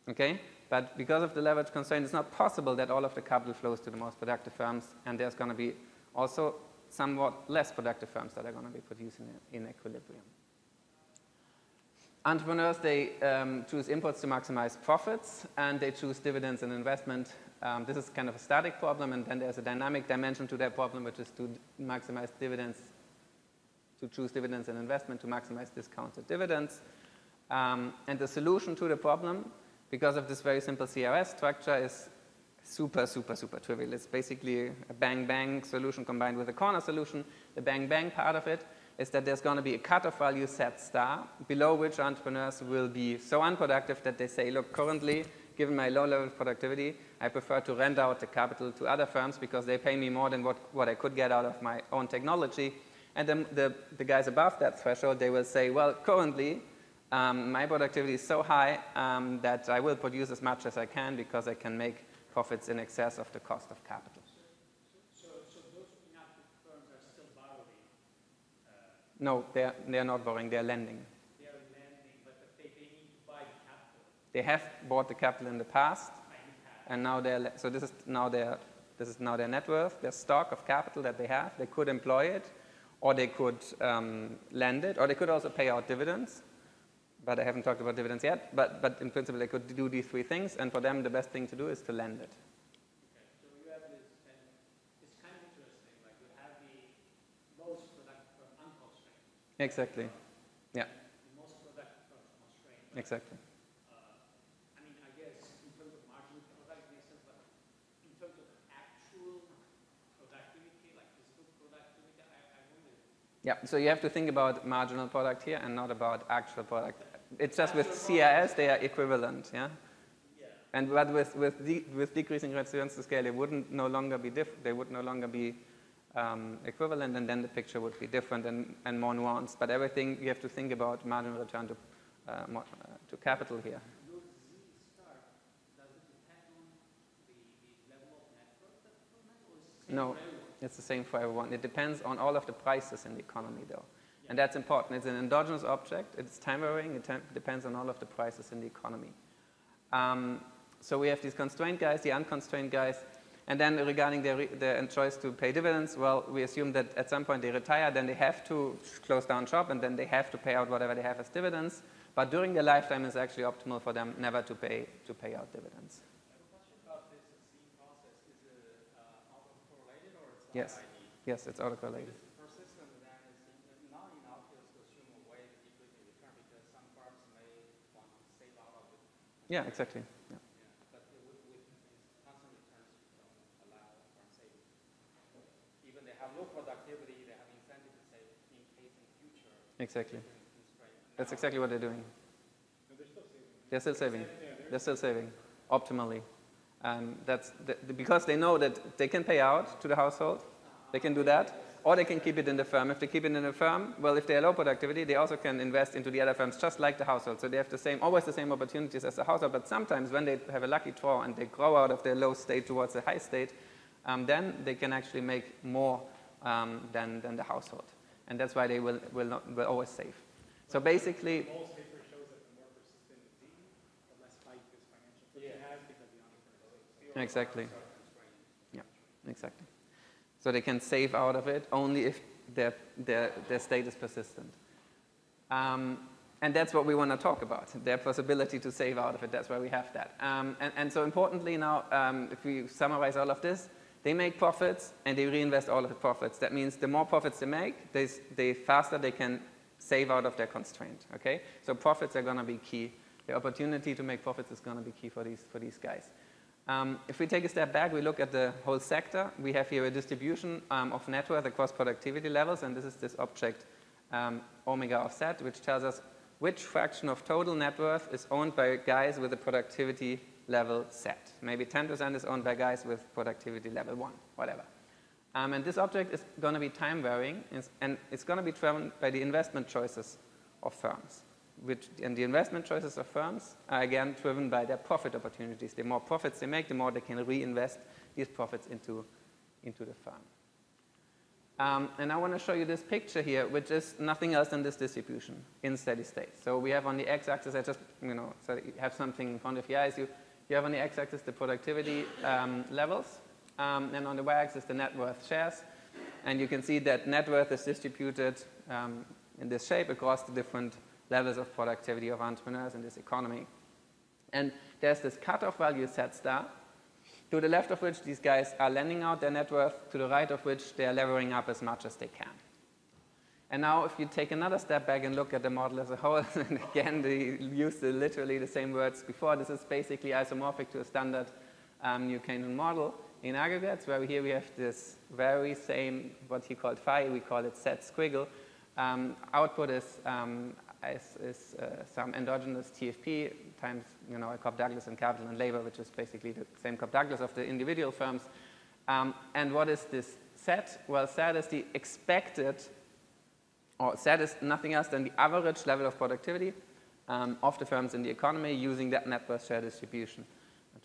Okay? But because of the leverage constraint, it's not possible that all of the capital flows to the most productive firms. And there's going to be also somewhat less productive firms that are going to be producing in equilibrium. Entrepreneurs, they um, choose inputs to maximize profits, and they choose dividends and investment. Um, this is kind of a static problem, and then there's a dynamic dimension to that problem, which is to maximize dividends, to choose dividends and investment to maximize discounted dividends. Um, and the solution to the problem, because of this very simple CRS structure, is super, super, super trivial. It's basically a bang-bang solution combined with a corner solution. The bang-bang part of it is that there's going to be a cutoff value set star, below which entrepreneurs will be so unproductive that they say, look, currently, given my low level of productivity, I prefer to rent out the capital to other firms because they pay me more than what, what I could get out of my own technology. And then the, the guys above that threshold, they will say, well, currently, um, my productivity is so high um, that I will produce as much as I can because I can make profits in excess of the cost of capital. So, so those firms are still borrowing? Uh, no, they're, they're not borrowing, they're lending. they are lending, but they, they need to buy the capital. They have bought the capital in the past, and now they're, so this is now their, this is now their net worth, their stock of capital that they have. They could employ it, or they could um, lend it, or they could also pay out dividends. But I haven't talked about dividends yet. But, but in principle, they could do these three things, and for them, the best thing to do is to lend it. Okay, so you have this, and it's kind of interesting, like you have the most productive firm unconstrained, Exactly. Yeah, the most productive firm constrained. exactly. Uh, I mean, I guess in terms of marginal product makes sense, but in terms of actual productivity, like physical productivity, I, I wonder. Yeah, so you have to think about marginal product here and not about actual product. It's just with CRS, they are equivalent, yeah? And but with, with, de- with decreasing returns to scale, they wouldn't no longer be diff- they would no longer be um, equivalent, and then the picture would be different and, and more nuanced. But everything you have to think about marginal return to, uh, mo- uh, to capital here. No, it's the same for everyone. It depends on all of the prices in the economy, though. And that's important. It's an endogenous object. It's time varying. It depends on all of the prices in the economy. Um, so we have these constrained guys, the unconstrained guys. And then regarding their, their choice to pay dividends, well, we assume that at some point they retire, then they have to close down shop, and then they have to pay out whatever they have as dividends. But during their lifetime, it's actually optimal for them never to pay, to pay out dividends. I have a question about this Z process. Is it uh, autocorrelated or it's Yes. Yes, it's autocorrelated. This persistent then is in- not enough is to assume a way to decreasing return because some firms may want to save out of it. Yeah, exactly. Yeah. Yeah, but with, with these constant returns don't allow firm saving. Even they have low productivity, they have incentive to save in case in future. Exactly. That's exactly what they're doing. They're still saving. They're still saving optimally. Um, that's the- because they know that they can pay out to the household. They can do that, or they can keep it in the firm. If they keep it in the firm, well, if they are low productivity, they also can invest into the other firms, just like the household. So they have the same, always the same opportunities as the household. But sometimes, when they have a lucky draw and they grow out of their low state towards a high state, um, then they can actually make more um, than, than the household. And that's why they will, will, not, will always save. So basically, Moll's paper shows that the more persistent Z, the less fight this financial person has because the entrepreneur is Exactly. Yeah, exactly. So they can save out of it only if their, their, their state is persistent. Um, and that's what we want to talk about, their possibility to save out of it. That's why we have that. Um, and, and so importantly now, um, if we summarize all of this, they make profits and they reinvest all of the profits. That means the more profits they make, they, the faster they can save out of their constraint. Okay? So profits are going to be key. The opportunity to make profits is going to be key for these, for these guys. Um, if we take a step back, we look at the whole sector. We have here a distribution um, of net worth across productivity levels, and this is this object um, omega of z, which tells us which fraction of total net worth is owned by guys with a productivity level set. Maybe 10% is owned by guys with productivity level 1, whatever. Um, and this object is going to be time varying, and it's going to be driven by the investment choices of firms. Which, and the investment choices of firms are again driven by their profit opportunities. The more profits they make, the more they can reinvest these profits into, into the firm. Um, and I want to show you this picture here, which is nothing else than this distribution in steady state. So we have on the x-axis, I just, you know, so you have something in front of your eyes. You, you have on the x-axis the productivity um, levels, um, and on the y-axis the net worth shares. And you can see that net worth is distributed um, in this shape across the different levels of productivity of entrepreneurs in this economy. And there's this cutoff value set star, to the left of which these guys are lending out their net worth, to the right of which they are levering up as much as they can. And now, if you take another step back and look at the model as a whole, and again, they use the, literally the same words before, this is basically isomorphic to a standard um, New Keynesian model in aggregates, where here we have this very same, what he called phi, we call it set squiggle. Um, output is, um, is, is uh, some endogenous TFP times, you know, a Cobb Douglas in capital and labor, which is basically the same Cobb Douglas of the individual firms. Um, and what is this set? Well, set is the expected or set is nothing else than the average level of productivity um, of the firms in the economy using that net worth share distribution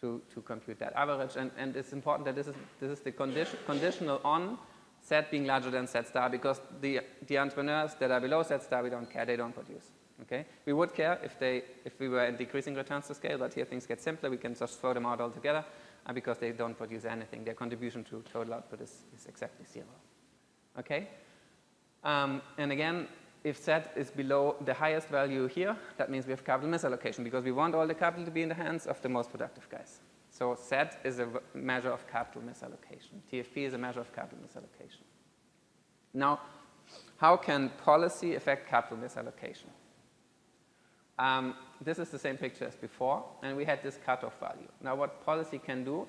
to, to compute that average. And, and it's important that this is, this is the condition, conditional on set being larger than set star because the, the entrepreneurs that are below set star, we don't care, they don't produce. Okay? We would care if, they, if we were in decreasing returns to scale, but here things get simpler. We can just throw them out altogether uh, because they don't produce anything. Their contribution to total output is, is exactly zero. Okay? Um, and again, if Z is below the highest value here, that means we have capital misallocation because we want all the capital to be in the hands of the most productive guys. So SET is a measure of capital misallocation. TFP is a measure of capital misallocation. Now, how can policy affect capital misallocation? Um, this is the same picture as before, and we had this cutoff value. Now, what policy can do,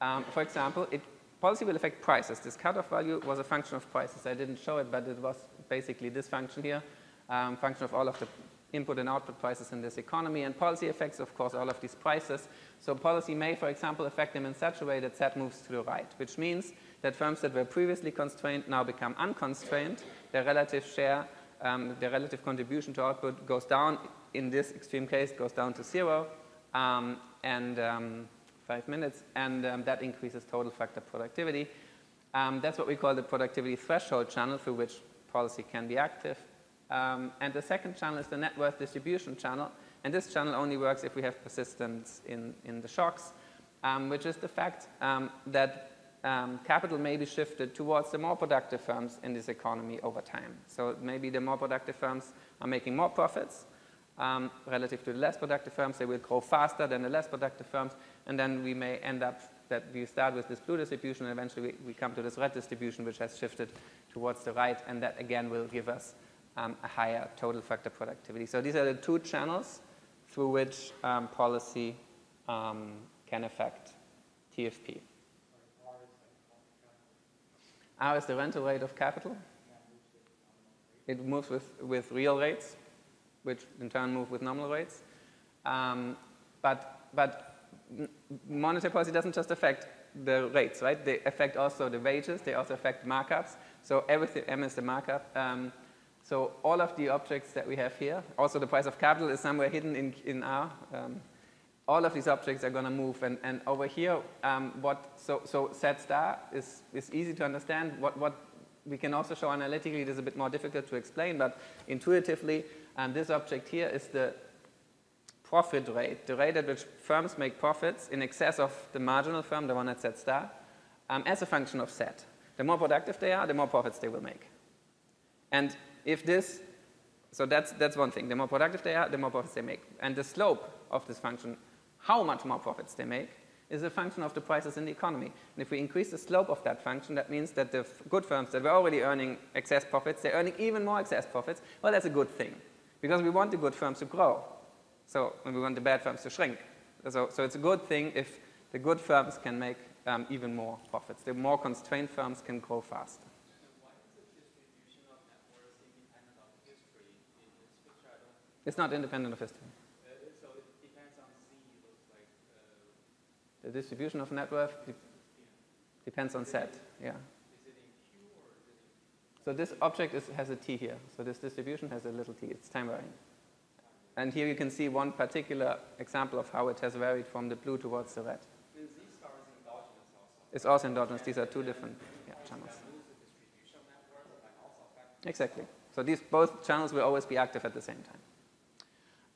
um, for example, it, policy will affect prices. This cutoff value was a function of prices. I didn't show it, but it was basically this function here, um, function of all of the input and output prices in this economy. And policy affects, of course, all of these prices. So policy may, for example, affect them in such a way that Z moves to the right, which means that firms that were previously constrained now become unconstrained. Their relative share, um, their relative contribution to output goes down. In this extreme case, goes down to zero. Um, and um, five minutes, and um, that increases total factor productivity. Um, that's what we call the productivity threshold channel through which policy can be active. Um, and the second channel is the net worth distribution channel. And this channel only works if we have persistence in, in the shocks, um, which is the fact um, that um, capital may be shifted towards the more productive firms in this economy over time. So maybe the more productive firms are making more profits, um, relative to the less productive firms. They will grow faster than the less productive firms, and then we may end up that we start with this blue distribution, and eventually we, we come to this red distribution, which has shifted towards the right, and that again will give us um, a higher total factor productivity. So these are the two channels through which um, policy um, can affect TFP. R is the rental rate of capital. It moves with, with real rates, which in turn move with nominal rates. Um, but, but monetary policy doesn't just affect the rates, right? They affect also the wages. They also affect markups. So everything, M is the markup. Um, so all of the objects that we have here, also the price of capital is somewhere hidden in, in R. Um, all of these objects are going to move. And, and over here, um, what, so, so Z star is, is easy to understand. What, what we can also show analytically, it is a bit more difficult to explain, but intuitively, um, this object here is the profit rate, the rate at which firms make profits in excess of the marginal firm, the one at set star, um, as a function of set. The more productive they are, the more profits they will make. And if this, so that's, that's one thing. The more productive they are, the more profits they make. And the slope of this function, how much more profits they make, is a function of the prices in the economy. And if we increase the slope of that function, that means that the good firms that were already earning excess profits, they're earning even more excess profits. Well, that's a good thing because we want the good firms to grow. So we want the bad firms to shrink. So, so it's a good thing if the good firms can make um, even more profits. The more constrained firms can grow faster. It's not independent of history. Uh, so it depends on Z, looks like. Uh, the distribution of net worth de depends on Z, yeah. Is it in Q or is it in So this object is, has a t here. So this distribution has a little t. It's time varying. And here you can see one particular example of how it has varied from the blue towards the red. And Z star is endogenous also. It's also endogenous. These are two different yeah, channels. Lose the distribution network and also affect Exactly. So these both channels will always be active at the same time.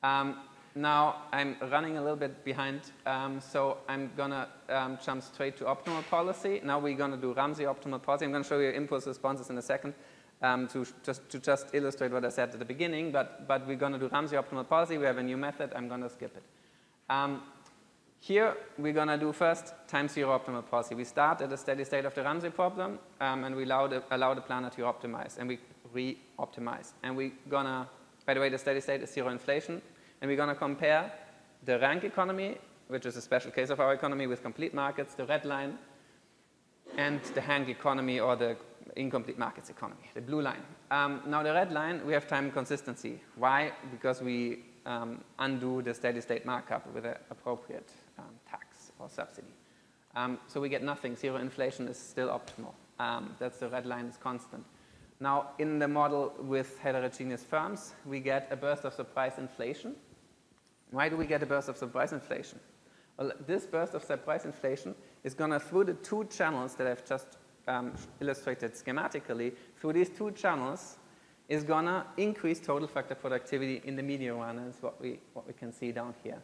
Um, now I'm running a little bit behind, um, so I'm gonna um, jump straight to optimal policy. Now we're gonna do Ramsey optimal policy. I'm gonna show you impulse responses in a second um, to, just, to just illustrate what I said at the beginning, but, but we're gonna do Ramsey optimal policy. We have a new method, I'm gonna skip it. Um, here we're gonna do first time zero optimal policy. We start at a steady state of the Ramsey problem, um, and we allow the, allow the planner to optimize, and we re-optimize. And we're gonna by the way, the steady state is zero inflation. And we're going to compare the rank economy, which is a special case of our economy with complete markets, the red line, and the Hank economy or the incomplete markets economy, the blue line. Um, now, the red line, we have time consistency. Why? Because we um, undo the steady state markup with an appropriate um, tax or subsidy. Um, so we get nothing. Zero inflation is still optimal. Um, that's the red line is constant. Now, in the model with heterogeneous firms, we get a burst of surprise inflation. Why do we get a burst of surprise inflation? Well, this burst of surprise inflation is going to, through the two channels that I've just um, illustrated schematically, through these two channels, is going to increase total factor productivity in the medium run, is what we, what we can see down here.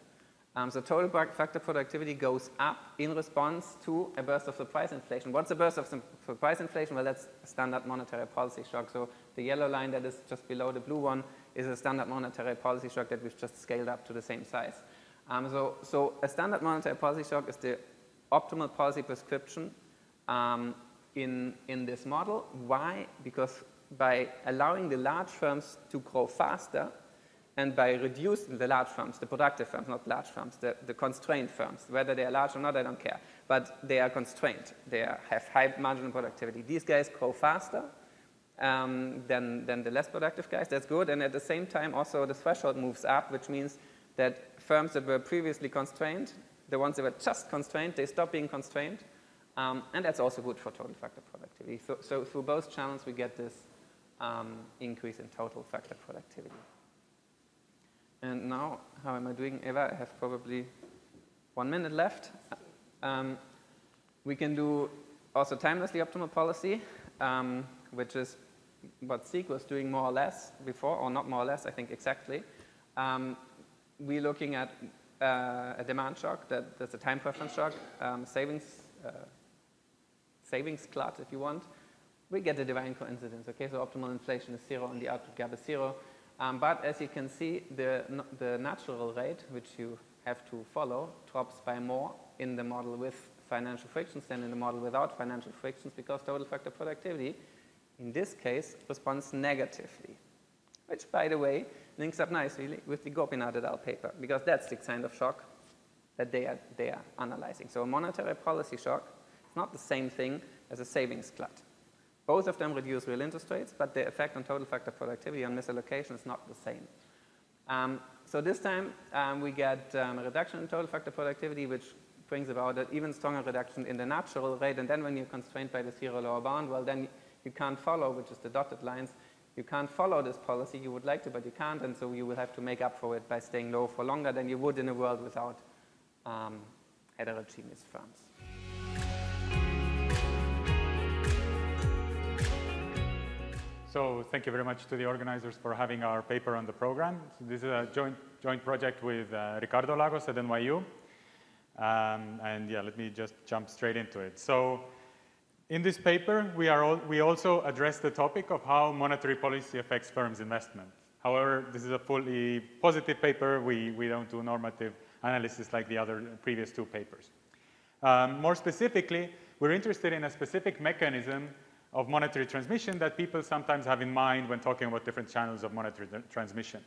Um, so total factor productivity goes up in response to a burst of the price inflation. What's a burst of the price inflation? Well, that's a standard monetary policy shock. So the yellow line that is just below the blue one is a standard monetary policy shock that we've just scaled up to the same size. Um, so, so a standard monetary policy shock is the optimal policy prescription um, in, in this model. Why? Because by allowing the large firms to grow faster, and by reducing the large firms, the productive firms, not large firms, the, the constrained firms, whether they are large or not, I don't care, but they are constrained. They are, have high marginal productivity. These guys grow faster um, than, than the less productive guys. That's good. And at the same time, also the threshold moves up, which means that firms that were previously constrained, the ones that were just constrained, they stop being constrained. Um, and that's also good for total factor productivity. So, so through both channels, we get this um, increase in total factor productivity. And now, how am I doing, Eva? I have probably one minute left. Um, we can do also timelessly optimal policy, um, which is what Zeke was doing more or less before, or not more or less, I think exactly. Um, we're looking at uh, a demand shock, that, that's a time preference shock, um, savings, uh, savings glut, if you want. We get a divine coincidence, okay? So optimal inflation is zero and the output gap is zero. Um, but as you can see, the, the natural rate, which you have to follow, drops by more in the model with financial frictions than in the model without financial frictions because total factor productivity, in this case, responds negatively. Which, by the way, links up nicely with the Gopinath et al. paper because that's the kind of shock that they are, they are analyzing. So a monetary policy shock is not the same thing as a savings glut. Both of them reduce real interest rates, but the effect on total factor productivity on misallocation is not the same. Um, so this time um, we get um, a reduction in total factor productivity, which brings about an even stronger reduction in the natural rate. And then when you're constrained by the zero lower bound, well, then you can't follow, which is the dotted lines. You can't follow this policy. You would like to, but you can't. And so you will have to make up for it by staying low for longer than you would in a world without um, heterogeneous firms. So thank you very much to the organizers for having our paper on the program. So this is a joint, joint project with uh, Ricardo Lagos at NYU. Um, and yeah, let me just jump straight into it. So in this paper, we, are all, we also address the topic of how monetary policy affects firms' investment. However, this is a fully positive paper. We, we don't do normative analysis like the other previous two papers. Um, more specifically, we're interested in a specific mechanism of monetary transmission that people sometimes have in mind when talking about different channels of monetary transmission.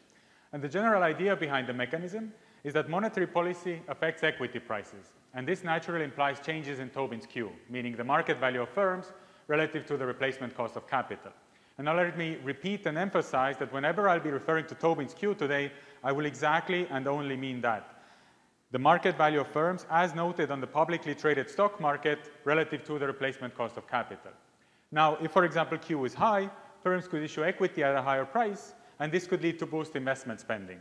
And the general idea behind the mechanism is that monetary policy affects equity prices. And this naturally implies changes in Tobin's Q, meaning the market value of firms relative to the replacement cost of capital. And now let me repeat and emphasize that whenever I'll be referring to Tobin's Q today, I will exactly and only mean that. The market value of firms as noted on the publicly traded stock market relative to the replacement cost of capital. Now, if, for example, Q is high, firms could issue equity at a higher price, and this could lead to boost investment spending.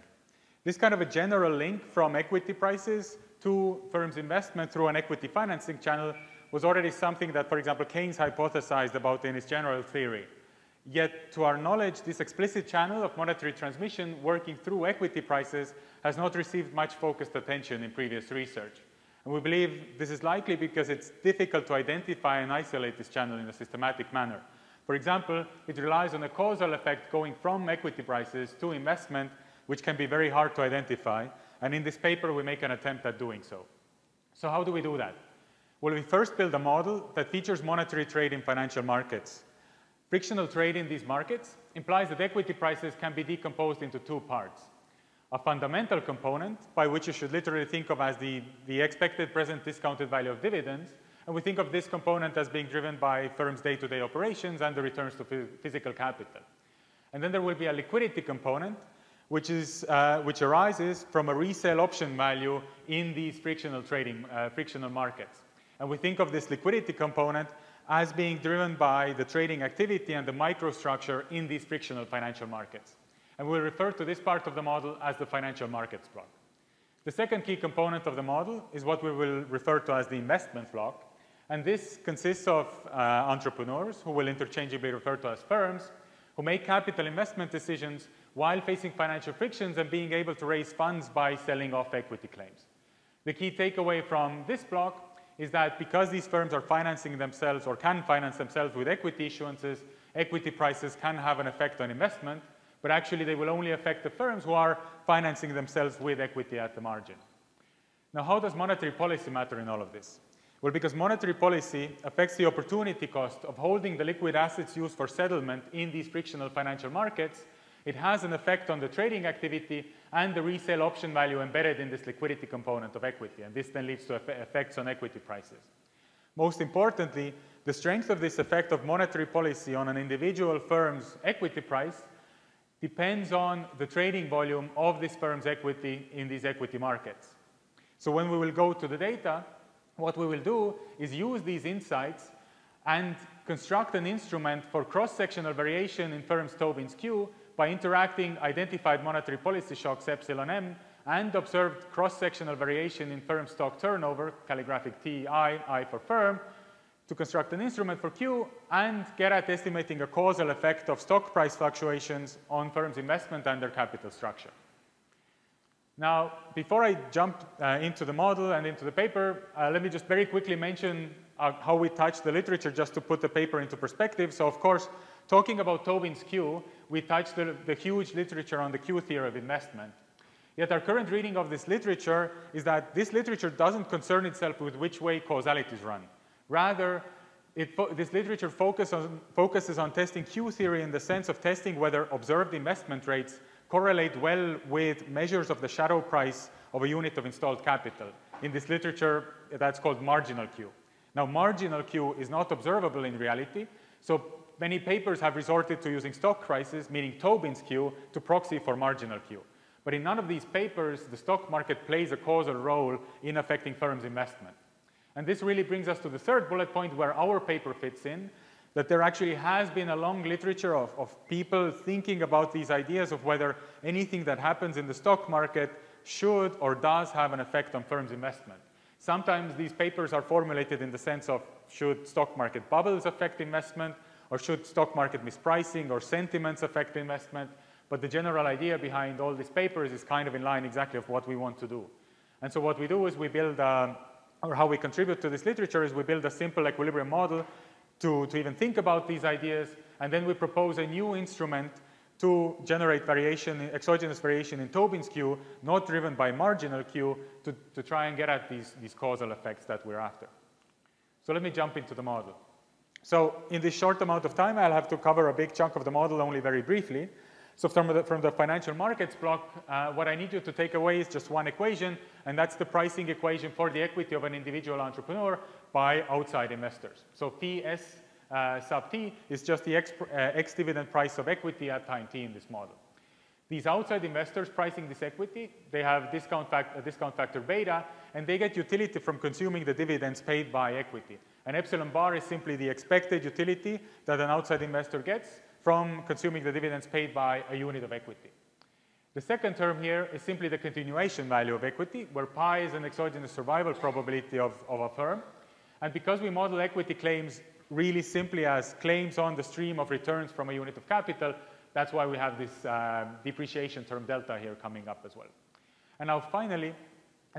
This kind of a general link from equity prices to firms' investment through an equity financing channel was already something that, for example, Keynes hypothesized about in his general theory. Yet, to our knowledge, this explicit channel of monetary transmission working through equity prices has not received much focused attention in previous research. And we believe this is likely because it's difficult to identify and isolate this channel in a systematic manner. For example, it relies on a causal effect going from equity prices to investment, which can be very hard to identify. And in this paper, we make an attempt at doing so. So how do we do that? Well, we first build a model that features monetary trade in financial markets. Frictional trade in these markets implies that equity prices can be decomposed into two parts a fundamental component by which you should literally think of as the, the expected present discounted value of dividends. And we think of this component as being driven by firms' day-to-day operations and the returns to physical capital. And then there will be a liquidity component, which, is, uh, which arises from a resale option value in these frictional trading, uh, frictional markets. And we think of this liquidity component as being driven by the trading activity and the microstructure in these frictional financial markets. And we'll refer to this part of the model as the financial markets block. The second key component of the model is what we will refer to as the investment block. And this consists of uh, entrepreneurs, who will interchangeably refer to as firms, who make capital investment decisions while facing financial frictions and being able to raise funds by selling off equity claims. The key takeaway from this block is that because these firms are financing themselves or can finance themselves with equity issuances, equity prices can have an effect on investment, but actually they will only affect the firms who are financing themselves with equity at the margin. Now, how does monetary policy matter in all of this? Well, because monetary policy affects the opportunity cost of holding the liquid assets used for settlement in these frictional financial markets, it has an effect on the trading activity and the resale option value embedded in this liquidity component of equity, and this then leads to effects on equity prices. Most importantly, the strength of this effect of monetary policy on an individual firm's equity price depends on the trading volume of this firm's equity in these equity markets. So when we will go to the data, what we will do is use these insights and construct an instrument for cross-sectional variation in firms Tobin's Q by interacting identified monetary policy shocks epsilon m and observed cross-sectional variation in firm stock turnover, calligraphic T, I, I for firm, to construct an instrument for Q and get at estimating a causal effect of stock price fluctuations on firms' investment and their capital structure. Now, before I jump uh, into the model and into the paper, uh, let me just very quickly mention uh, how we touch the literature just to put the paper into perspective. So, of course, talking about Tobin's Q, we touch the, the huge literature on the Q theory of investment. Yet our current reading of this literature is that this literature doesn't concern itself with which way causalities run. Rather, this literature focus on, focuses on testing Q theory in the sense of testing whether observed investment rates correlate well with measures of the shadow price of a unit of installed capital. In this literature, that's called marginal Q. Now, marginal Q is not observable in reality, so many papers have resorted to using stock prices, meaning Tobin's Q, to proxy for marginal Q. But in none of these papers, the stock market plays a causal role in affecting firms' investment. And this really brings us to the third bullet point where our paper fits in, that there actually has been a long literature of, of people thinking about these ideas of whether anything that happens in the stock market should or does have an effect on firms' investment. Sometimes these papers are formulated in the sense of should stock market bubbles affect investment, or should stock market mispricing or sentiments affect investment? But the general idea behind all these papers is kind of in line exactly of what we want to do. And so what we do is we build, um, or how we contribute to this literature is we build a simple equilibrium model to, to even think about these ideas, and then we propose a new instrument to generate variation, exogenous variation in Tobin's Q, not driven by marginal Q, to, to try and get at these, these causal effects that we're after. So let me jump into the model. So in this short amount of time, I'll have to cover a big chunk of the model only very briefly. So from the, from the financial markets block, uh, what I need you to take away is just one equation, and that's the pricing equation for the equity of an individual entrepreneur by outside investors. So phi uh, sub t is just the ex, uh, ex-dividend price of equity at time t in this model. These outside investors pricing this equity, they have discount fact, discount factor beta, and they get utility from consuming the dividends paid by equity. And epsilon bar is simply the expected utility that an outside investor gets from consuming the dividends paid by a unit of equity. The second term here is simply the continuation value of equity, where pi is an exogenous survival probability of, of a firm. And because we model equity claims really simply as claims on the stream of returns from a unit of capital, that's why we have this uh, depreciation term delta here coming up as well. And now finally,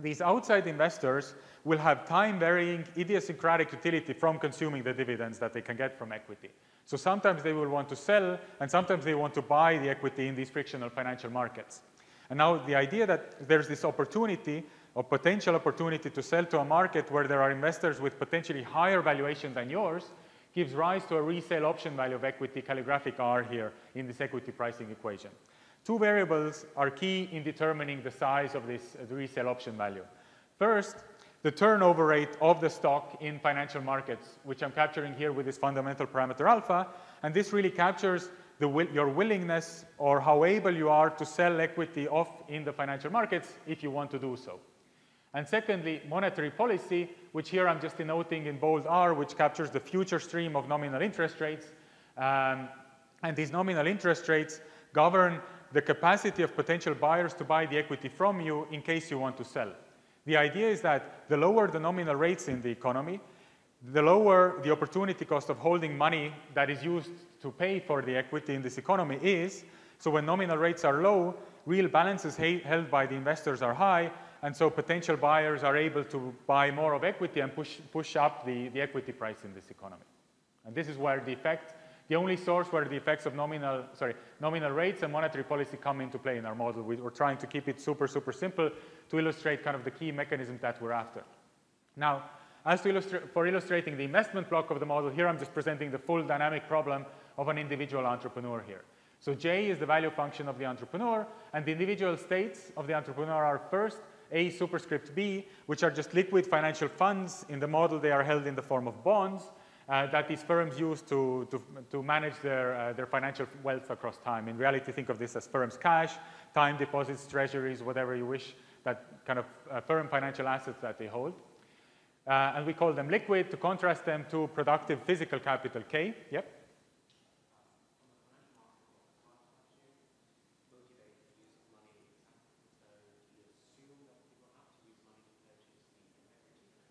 these outside investors will have time-varying idiosyncratic utility from consuming the dividends that they can get from equity. So sometimes they will want to sell, and sometimes they want to buy the equity in these frictional financial markets. And now the idea that there's this opportunity or potential opportunity to sell to a market where there are investors with potentially higher valuation than yours gives rise to a resale option value of equity, calligraphic R here in this equity pricing equation. Two variables are key in determining the size of this uh, resale option value. First, the turnover rate of the stock in financial markets, which I'm capturing here with this fundamental parameter alpha, and this really captures your willingness or how able you are to sell equity off in the financial markets if you want to do so. And secondly, monetary policy, which here I'm just denoting in bold R, which captures the future stream of nominal interest rates. Um, and these nominal interest rates govern the capacity of potential buyers to buy the equity from you in case you want to sell. The idea is that the lower the nominal rates in the economy, the lower the opportunity cost of holding money that is used to pay for the equity in this economy is. So when nominal rates are low, real balances held by the investors are high, And so potential buyers are able to buy more of equity and push, push up the, the equity price in this economy. And this is where the effect, the only source where the effects of nominal, sorry, nominal rates and monetary policy come into play in our model. We, we're trying to keep it super, super simple to illustrate kind of the key mechanism that we're after. Now, as to illustra for illustrating the investment block of the model, here I'm just presenting the full dynamic problem of an individual entrepreneur here. So J is the value function of the entrepreneur, and the individual states of the entrepreneur are first A superscript B, which are just liquid financial funds. In the model, they are held in the form of bonds uh, that these firms use to, to, to manage their, uh, their financial wealth across time. In reality, think of this as firms' cash, time deposits, treasuries, whatever you wish, that kind of uh, firm financial assets that they hold. Uh, and we call them liquid to contrast them to productive physical capital, K. Yep.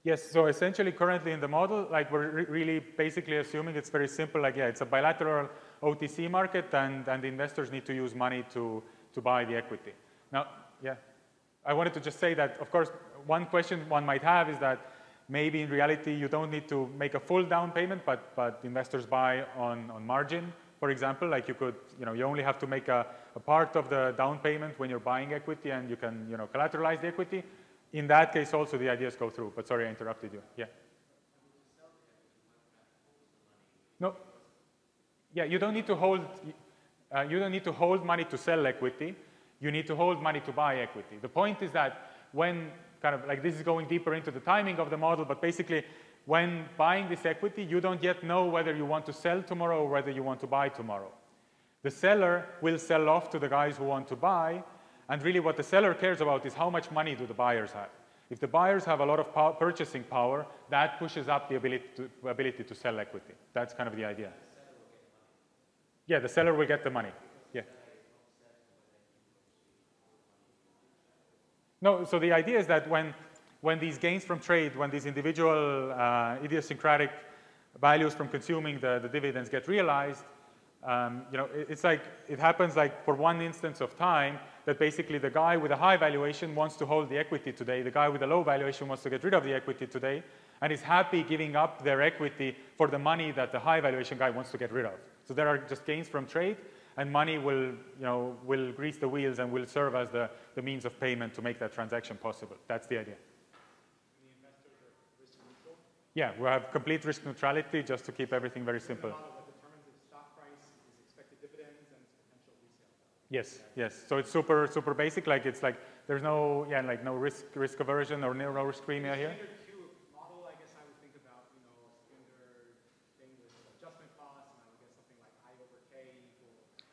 Yes, so essentially currently in the model, like we're re really basically assuming it's very simple, like yeah, it's a bilateral OTC market and, and investors need to use money to, to buy the equity. Now, yeah, I wanted to just say that, of course, one question one might have is that maybe in reality you don't need to make a full down payment, but, but investors buy on, on margin, for example, like you could, you know, you only have to make a, a part of the down payment when you're buying equity and you can, you know, collateralize the equity, in that case, also the ideas go through. But sorry, I interrupted you. Yeah. No. Yeah, you don't need to hold. Uh, you don't need to hold money to sell equity. You need to hold money to buy equity. The point is that when kind of like this is going deeper into the timing of the model, but basically when buying this equity, you don't yet know whether you want to sell tomorrow or whether you want to buy tomorrow. The seller will sell off to the guys who want to buy, and really what the seller cares about is how much money do the buyers have. If the buyers have a lot of purchasing power, that pushes up the ability to, ability to sell equity. That's kind of the idea. Yeah, the seller will get the money. Yeah. No, so the idea is that when, when these gains from trade, when these individual uh, idiosyncratic values from consuming the, the dividends get realized, um, you know, it, it's like, it happens like for one instance of time that basically the guy with a high valuation wants to hold the equity today, the guy with a low valuation wants to get rid of the equity today, and is happy giving up their equity for the money that the high valuation guy wants to get rid of. So there are just gains from trade, and money will, you know, will grease the wheels and will serve as the, the means of payment to make that transaction possible. That's the idea. Yeah, we have complete risk neutrality just to keep everything very simple. Yes, yes. So it's super, super basic. Like it's like there's no, yeah, like no risk, risk aversion or no risk here. Model, I guess I would think about, you know, standard thing with adjustment costs, and I would get something like I over K.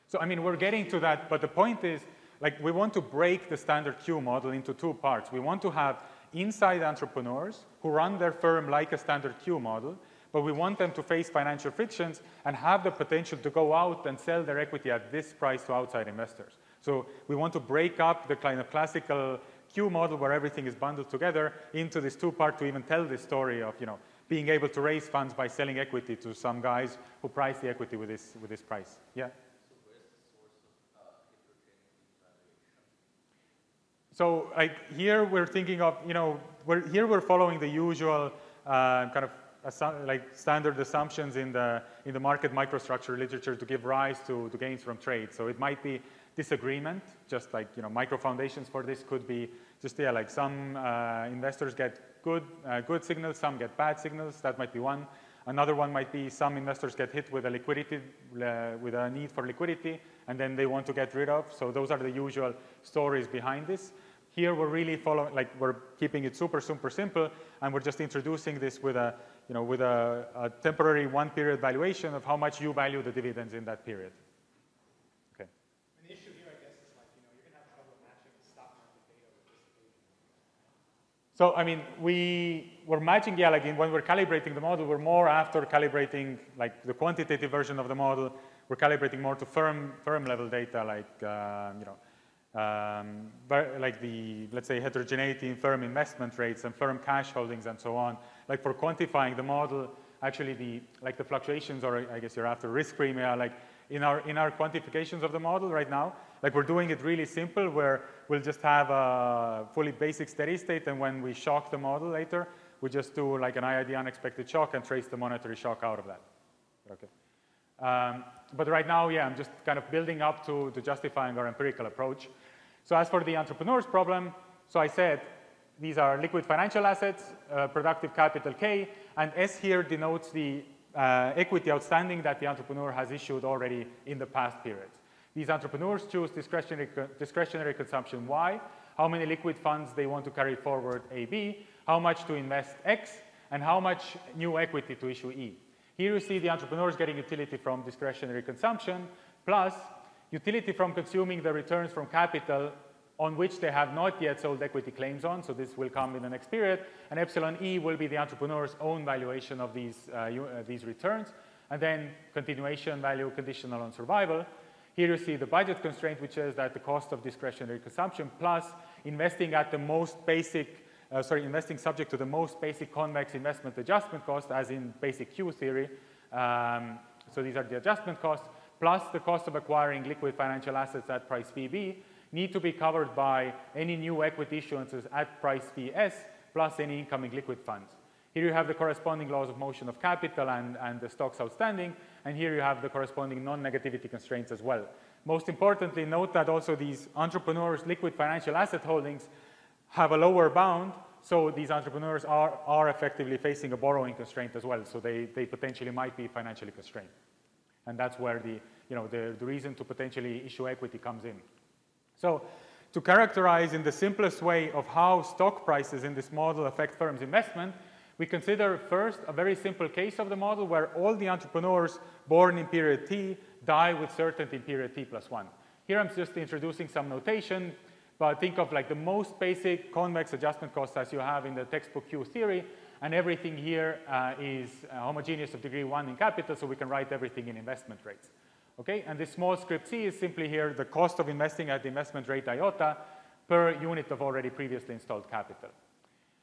So I mean, we're getting to that, but the point is, like, we want to break the standard Q model into two parts. We want to have inside entrepreneurs who run their firm like a standard Q model, but we want them to face financial frictions and have the potential to go out and sell their equity at this price to outside investors. So we want to break up the kind of classical Q model where everything is bundled together into this two-part to even tell this story of, you know, being able to raise funds by selling equity to some guys who price the equity with this, with this price. Yeah? So like here we're thinking of, you know, we're, here we're following the usual uh, kind of like standard assumptions in the, in the market microstructure literature to give rise to, to gains from trade. So it might be disagreement, just like, you know, micro foundations for this could be just, yeah, like some uh, investors get good, uh, good signals, some get bad signals, that might be one. Another one might be some investors get hit with a liquidity, uh, with a need for liquidity, and then they want to get rid of. So those are the usual stories behind this. Here we're really following, like we're keeping it super, super simple, and we're just introducing this with a, you know, with a, a temporary one-period valuation of how much you value the dividends in that period. Okay. An issue here, I guess, is like, you know, you're going to have trouble matching stock market data with this So, I mean, we, we're matching, yeah, like in, when we're calibrating the model, we're more after calibrating, like the quantitative version of the model, we're calibrating more to firm, firm level data, like, uh, you know, um, like the, let's say, heterogeneity in firm investment rates and firm cash holdings and so on. Like for quantifying the model, actually the, like the fluctuations or I guess you're after risk premia, like in our, in our quantifications of the model right now. Like we're doing it really simple where we'll just have a fully basic steady state and when we shock the model later, we just do like an IID unexpected shock and trace the monetary shock out of that. Okay. Um, but right now, yeah, I'm just kind of building up to, to justifying our empirical approach. So as for the entrepreneur's problem, so I said these are liquid financial assets, uh, productive capital K, and S here denotes the uh, equity outstanding that the entrepreneur has issued already in the past period. These entrepreneurs choose discretionary, discretionary consumption Y, how many liquid funds they want to carry forward AB, how much to invest X, and how much new equity to issue E. Here you see the entrepreneurs getting utility from discretionary consumption, plus utility from consuming the returns from capital on which they have not yet sold equity claims on, so this will come in the next period, and epsilon E will be the entrepreneur's own valuation of these, uh, uh, these returns, and then continuation value conditional on survival. Here you see the budget constraint, which is that the cost of discretionary consumption plus investing at the most basic, uh, sorry, investing subject to the most basic convex investment adjustment cost, as in basic Q theory. Um, so these are the adjustment costs, plus the cost of acquiring liquid financial assets at price VB, need to be covered by any new equity issuances at price VS, plus any incoming liquid funds. Here you have the corresponding laws of motion of capital and, and the stocks outstanding, and here you have the corresponding non-negativity constraints as well. Most importantly, note that also these entrepreneurs' liquid financial asset holdings have a lower bound, so these entrepreneurs are, are effectively facing a borrowing constraint as well, so they, they potentially might be financially constrained. And that's where the, you know, the, the reason to potentially issue equity comes in. So to characterize in the simplest way of how stock prices in this model affect firms' investment, we consider first a very simple case of the model where all the entrepreneurs born in period T die with certainty in period T plus 1. Here I'm just introducing some notation, but think of like the most basic convex adjustment cost as you have in the textbook Q theory, and everything here uh, is uh, homogeneous of degree 1 in capital, so we can write everything in investment rates. Okay, and this small script c is simply here the cost of investing at the investment rate iota per unit of already previously installed capital.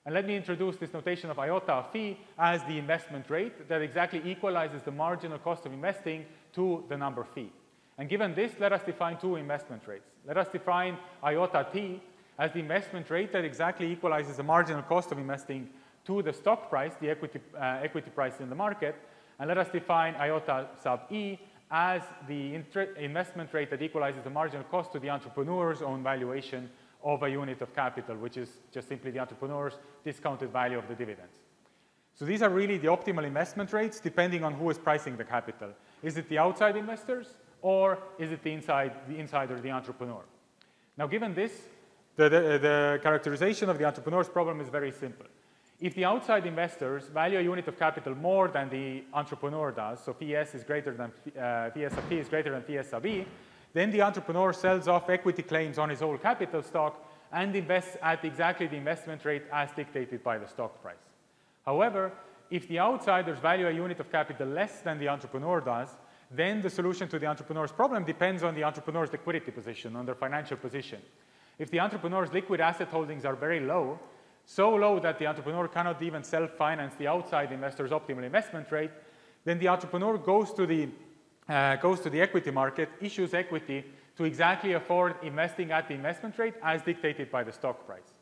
And let me introduce this notation of iota phi as the investment rate that exactly equalizes the marginal cost of investing to the number phi. And given this, let us define two investment rates. Let us define iota t as the investment rate that exactly equalizes the marginal cost of investing to the stock price, the equity, uh, equity price in the market. And let us define iota sub e as the investment rate that equalizes the marginal cost to the entrepreneur's own valuation of a unit of capital, which is just simply the entrepreneur's discounted value of the dividends. So these are really the optimal investment rates depending on who is pricing the capital. Is it the outside investors or is it the inside, the insider, the entrepreneur? Now given this, the, the, the characterization of the entrepreneur's problem is very simple. If the outside investors value a unit of capital more than the entrepreneur does, so PS is greater than uh, PS P is greater than PS E, then the entrepreneur sells off equity claims on his whole capital stock and invests at exactly the investment rate as dictated by the stock price. However, if the outsiders value a unit of capital less than the entrepreneur does, then the solution to the entrepreneur's problem depends on the entrepreneur's liquidity position, on their financial position. If the entrepreneur's liquid asset holdings are very low, so low that the entrepreneur cannot even self-finance the outside investor's optimal investment rate, then the entrepreneur goes to the, uh, goes to the equity market, issues equity to exactly afford investing at the investment rate as dictated by the stock price.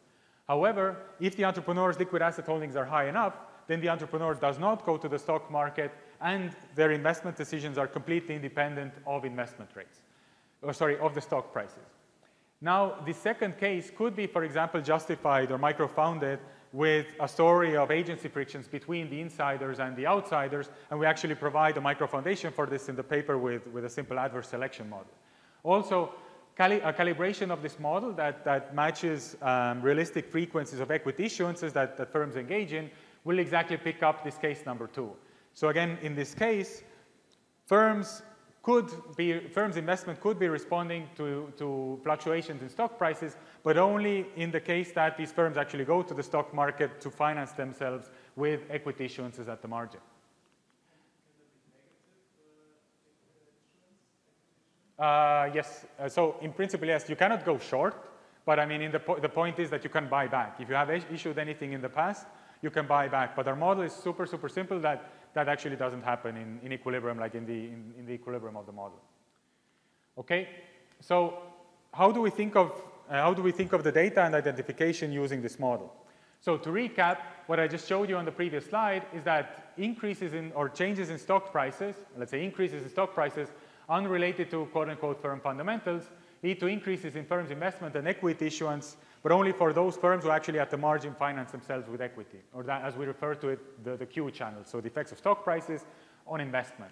However, if the entrepreneur's liquid asset holdings are high enough, then the entrepreneur does not go to the stock market and their investment decisions are completely independent of investment rates, or sorry, of the stock prices. Now, the second case could be, for example, justified or micro-founded with a story of agency frictions between the insiders and the outsiders, and we actually provide a micro-foundation for this in the paper with, with a simple adverse selection model. Also, cali a calibration of this model that, that matches um, realistic frequencies of equity issuances that, that firms engage in will exactly pick up this case number two. So again, in this case, firms could be, firms' investment could be responding to, to fluctuations in stock prices, but only in the case that these firms actually go to the stock market to finance themselves with equity issuances at the margin. Uh, yes, uh, so in principle, yes, you cannot go short, but I mean, in the, po the point is that you can buy back. If you have issued anything in the past, you can buy back. But our model is super, super simple that that actually doesn't happen in, in equilibrium like in the, in, in the equilibrium of the model. Okay, so how do we think of uh, how do we think of the data and identification using this model? So to recap, what I just showed you on the previous slide is that increases in or changes in stock prices, let's say increases in stock prices unrelated to quote unquote firm fundamentals, lead to increases in firms' investment and equity issuance, but only for those firms who actually at the margin finance themselves with equity, or that, as we refer to it, the, the Q channel, so the effects of stock prices on investment.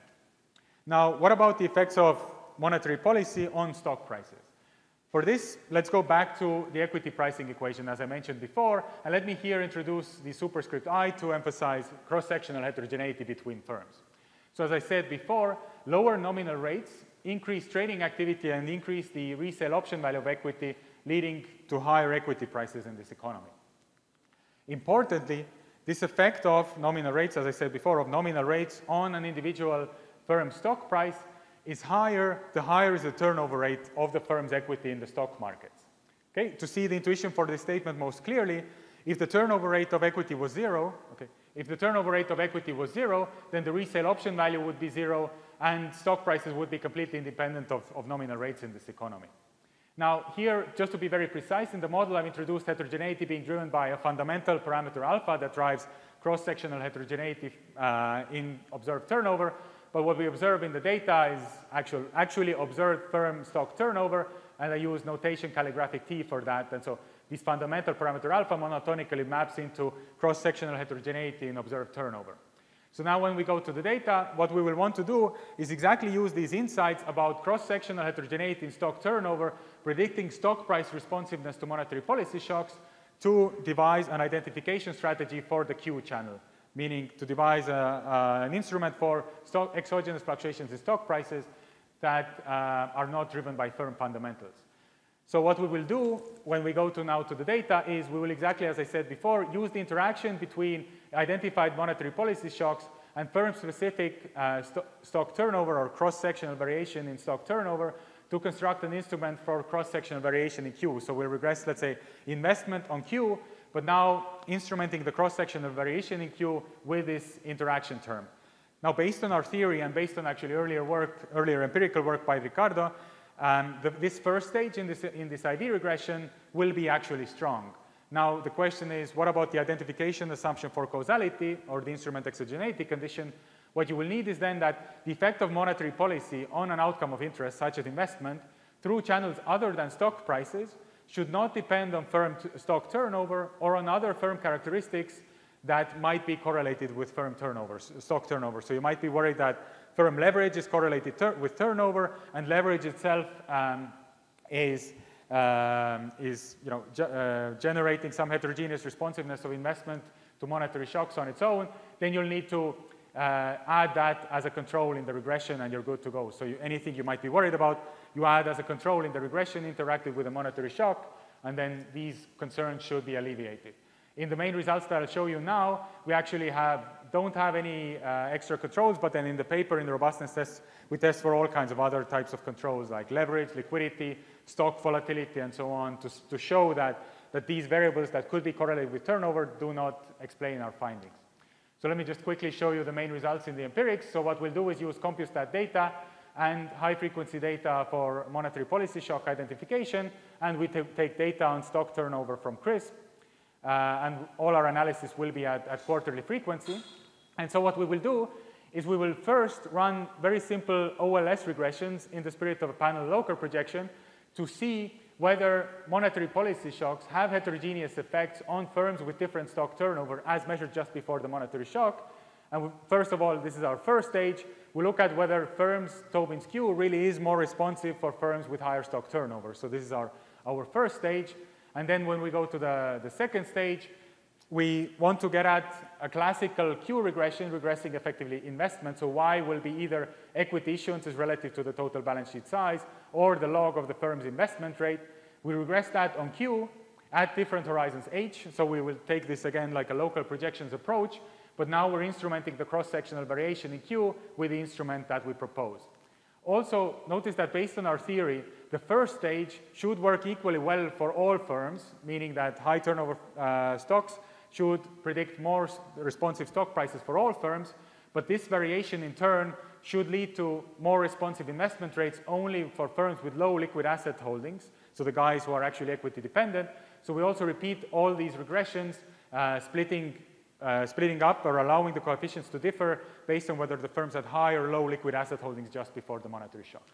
Now, what about the effects of monetary policy on stock prices? For this, let's go back to the equity pricing equation as I mentioned before, and let me here introduce the superscript i to emphasize cross-sectional heterogeneity between firms. So as I said before, lower nominal rates increase trading activity and increase the resale option value of equity, leading to higher equity prices in this economy. Importantly, this effect of nominal rates, as I said before, of nominal rates on an individual firm stock price is higher, the higher is the turnover rate of the firm's equity in the stock markets. Okay, to see the intuition for this statement most clearly, if the turnover rate of equity was zero, okay, if the turnover rate of equity was zero, then the resale option value would be zero and stock prices would be completely independent of, of nominal rates in this economy. Now here, just to be very precise, in the model I've introduced heterogeneity being driven by a fundamental parameter alpha that drives cross-sectional heterogeneity uh, in observed turnover, but what we observe in the data is actual, actually observed firm stock turnover, and I use notation calligraphic T for that. And so this fundamental parameter alpha monotonically maps into cross-sectional heterogeneity in observed turnover. So now when we go to the data, what we will want to do is exactly use these insights about cross-sectional heterogeneity in stock turnover, predicting stock price responsiveness to monetary policy shocks to devise an identification strategy for the Q channel meaning to devise a, an instrument for stock, exogenous fluctuations in stock prices that uh, are not driven by firm fundamentals. So what we will do when we go to now to the data is we will exactly as I said before, use the interaction between identified monetary policy shocks and firm-specific uh, st stock turnover or cross-sectional variation in stock turnover to construct an instrument for cross-sectional variation in Q. So we'll regress, let's say, investment on Q but now instrumenting the cross-sectional variation in Q with this interaction term. Now, based on our theory and based on actually earlier work, earlier empirical work by Ricardo, um, the, this first stage in this, in this IV regression will be actually strong. Now, the question is, what about the identification assumption for causality or the instrument exogeneity condition? What you will need is then that the effect of monetary policy on an outcome of interest, such as investment, through channels other than stock prices, should not depend on firm stock turnover or on other firm characteristics that might be correlated with firm turnover, stock turnover. So you might be worried that firm leverage is correlated with turnover, and leverage itself um, is, um, is you know, ge uh, generating some heterogeneous responsiveness of investment to monetary shocks on its own. Then you'll need to uh, add that as a control in the regression, and you're good to go. So you, anything you might be worried about you add as a control in the regression interacted with a monetary shock, and then these concerns should be alleviated. In the main results that I'll show you now, we actually have, don't have any uh, extra controls, but then in the paper, in the robustness test, we test for all kinds of other types of controls like leverage, liquidity, stock volatility, and so on to, to show that, that these variables that could be correlated with turnover do not explain our findings. So let me just quickly show you the main results in the empirics. So what we'll do is use CompuStat data and high-frequency data for monetary policy shock identification, and we take data on stock turnover from CRSP, uh, Uh, and all our analysis will be at, at quarterly frequency. And so what we will do is we will first run very simple OLS regressions in the spirit of a panel local projection to see whether monetary policy shocks have heterogeneous effects on firms with different stock turnover as measured just before the monetary shock. And first of all, this is our first stage. We look at whether firms, Tobin's Q really is more responsive for firms with higher stock turnover. So this is our, our first stage. And then when we go to the, the second stage, we want to get at a classical Q regression, regressing effectively investment. So Y will be either equity issuances relative to the total balance sheet size or the log of the firm's investment rate. We regress that on Q at different horizons H. So we will take this again like a local projections approach but now we're instrumenting the cross-sectional variation in Q with the instrument that we propose. Also, notice that based on our theory, the first stage should work equally well for all firms, meaning that high turnover uh, stocks should predict more responsive stock prices for all firms, but this variation in turn should lead to more responsive investment rates only for firms with low liquid asset holdings, so the guys who are actually equity dependent. So we also repeat all these regressions, uh, splitting, uh, splitting up or allowing the coefficients to differ based on whether the firms had high or low liquid asset holdings just before the monetary shock.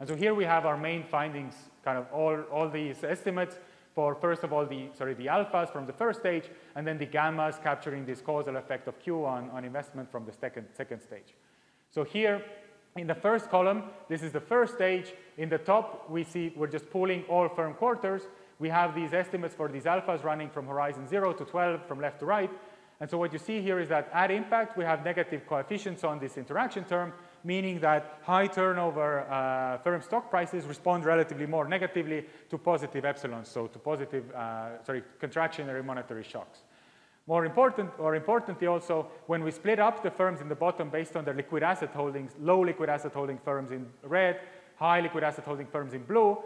And so here we have our main findings, kind of all, all these estimates for first of all the, sorry, the alphas from the first stage, and then the gammas capturing this causal effect of Q on, on investment from the second, second stage. So here in the first column, this is the first stage. In the top, we see we're just pooling all firm quarters. We have these estimates for these alphas running from horizon 0 to 12 from left to right. And so what you see here is that at impact, we have negative coefficients on this interaction term, meaning that high turnover uh, firm stock prices respond relatively more negatively to positive epsilons, so to positive, uh, sorry, contractionary monetary shocks. More important, or importantly also, when we split up the firms in the bottom based on their liquid asset holdings, low liquid asset holding firms in red, high liquid asset holding firms in blue,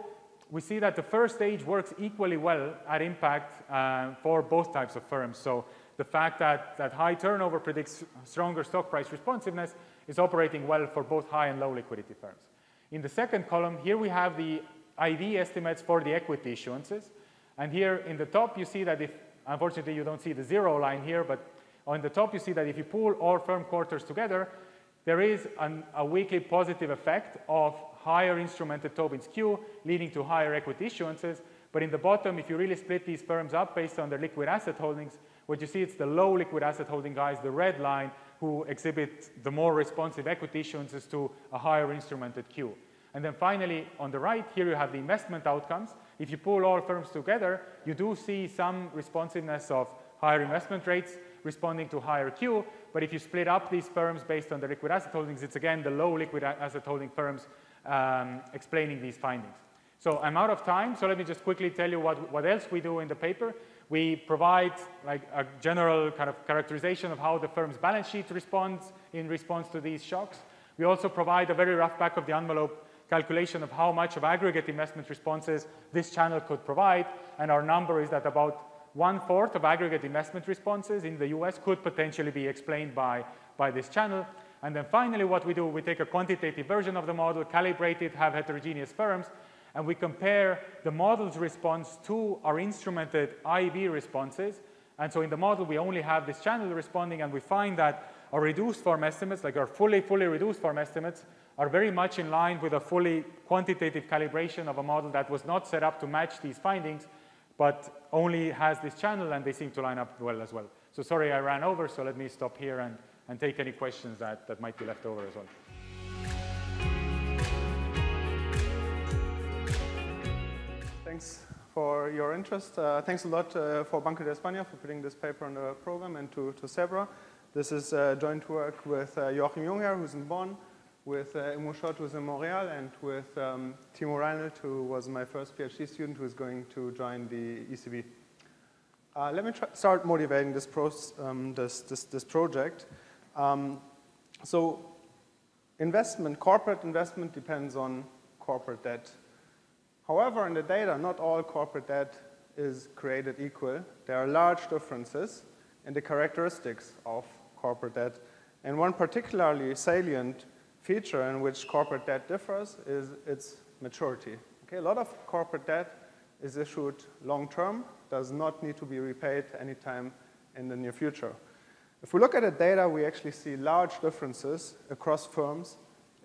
we see that the first stage works equally well at impact uh, for both types of firms. So the fact that, that high turnover predicts stronger stock price responsiveness is operating well for both high and low liquidity firms. In the second column, here we have the IV estimates for the equity issuances. And here in the top, you see that if, unfortunately, you don't see the zero line here, but on the top, you see that if you pool all firm quarters together, there is an, a weakly positive effect of higher instrumented Tobin's Q, leading to higher equity issuances. But in the bottom, if you really split these firms up based on their liquid asset holdings, what you see it's the low liquid asset holding guys, the red line, who exhibit the more responsive equity issuances to a higher instrumented Q. And then finally, on the right, here you have the investment outcomes. If you pull all firms together, you do see some responsiveness of higher investment rates responding to higher Q, but if you split up these firms based on the liquid asset holdings, it's again the low liquid asset holding firms um, explaining these findings. So I'm out of time, so let me just quickly tell you what, what else we do in the paper. We provide like a general kind of characterization of how the firm's balance sheet responds in response to these shocks. We also provide a very rough back of the envelope calculation of how much of aggregate investment responses this channel could provide, and our number is that about one-fourth of aggregate investment responses in the US could potentially be explained by, by this channel. And then finally, what we do, we take a quantitative version of the model, calibrate it, have heterogeneous firms, and we compare the model's response to our instrumented IV responses. And so in the model, we only have this channel responding, and we find that our reduced form estimates, like our fully, fully reduced form estimates, are very much in line with a fully quantitative calibration of a model that was not set up to match these findings, but only has this channel, and they seem to line up well as well. So sorry I ran over, so let me stop here and, and take any questions that, that might be left over as well. For your interest. Uh, thanks a lot uh, for Banco de España for putting this paper on the program and to, to CEBRA. This is uh, joint work with Joachim Jungherr, who's in Bonn, with uh, Schott, who's in Montreal, and with um, Timo Reinelt, who was my first PhD student, who is going to join the ECB. Uh, let me start motivating this, um, this, this, this, project. Um, so investment, corporate investment depends on corporate debt. However, in the data, not all corporate debt is created equal. There are large differences in the characteristics of corporate debt. And one particularly salient feature in which corporate debt differs is its maturity. Okay, a lot of corporate debt is issued long term, does not need to be repaid anytime in the near future. If we look at the data, we actually see large differences across firms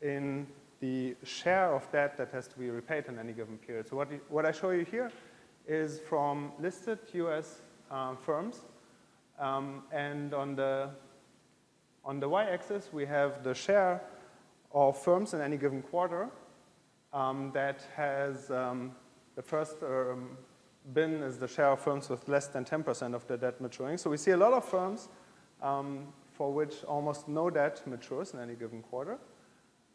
in the share of debt that has to be repaid in any given period. So what, you, what I show you here is from listed US um, firms. Um, and on the, on the y-axis, we have the share of firms in any given quarter um, that has um, the first um, bin is the share of firms with less than 10% of their debt maturing. So we see a lot of firms um, for which almost no debt matures in any given quarter.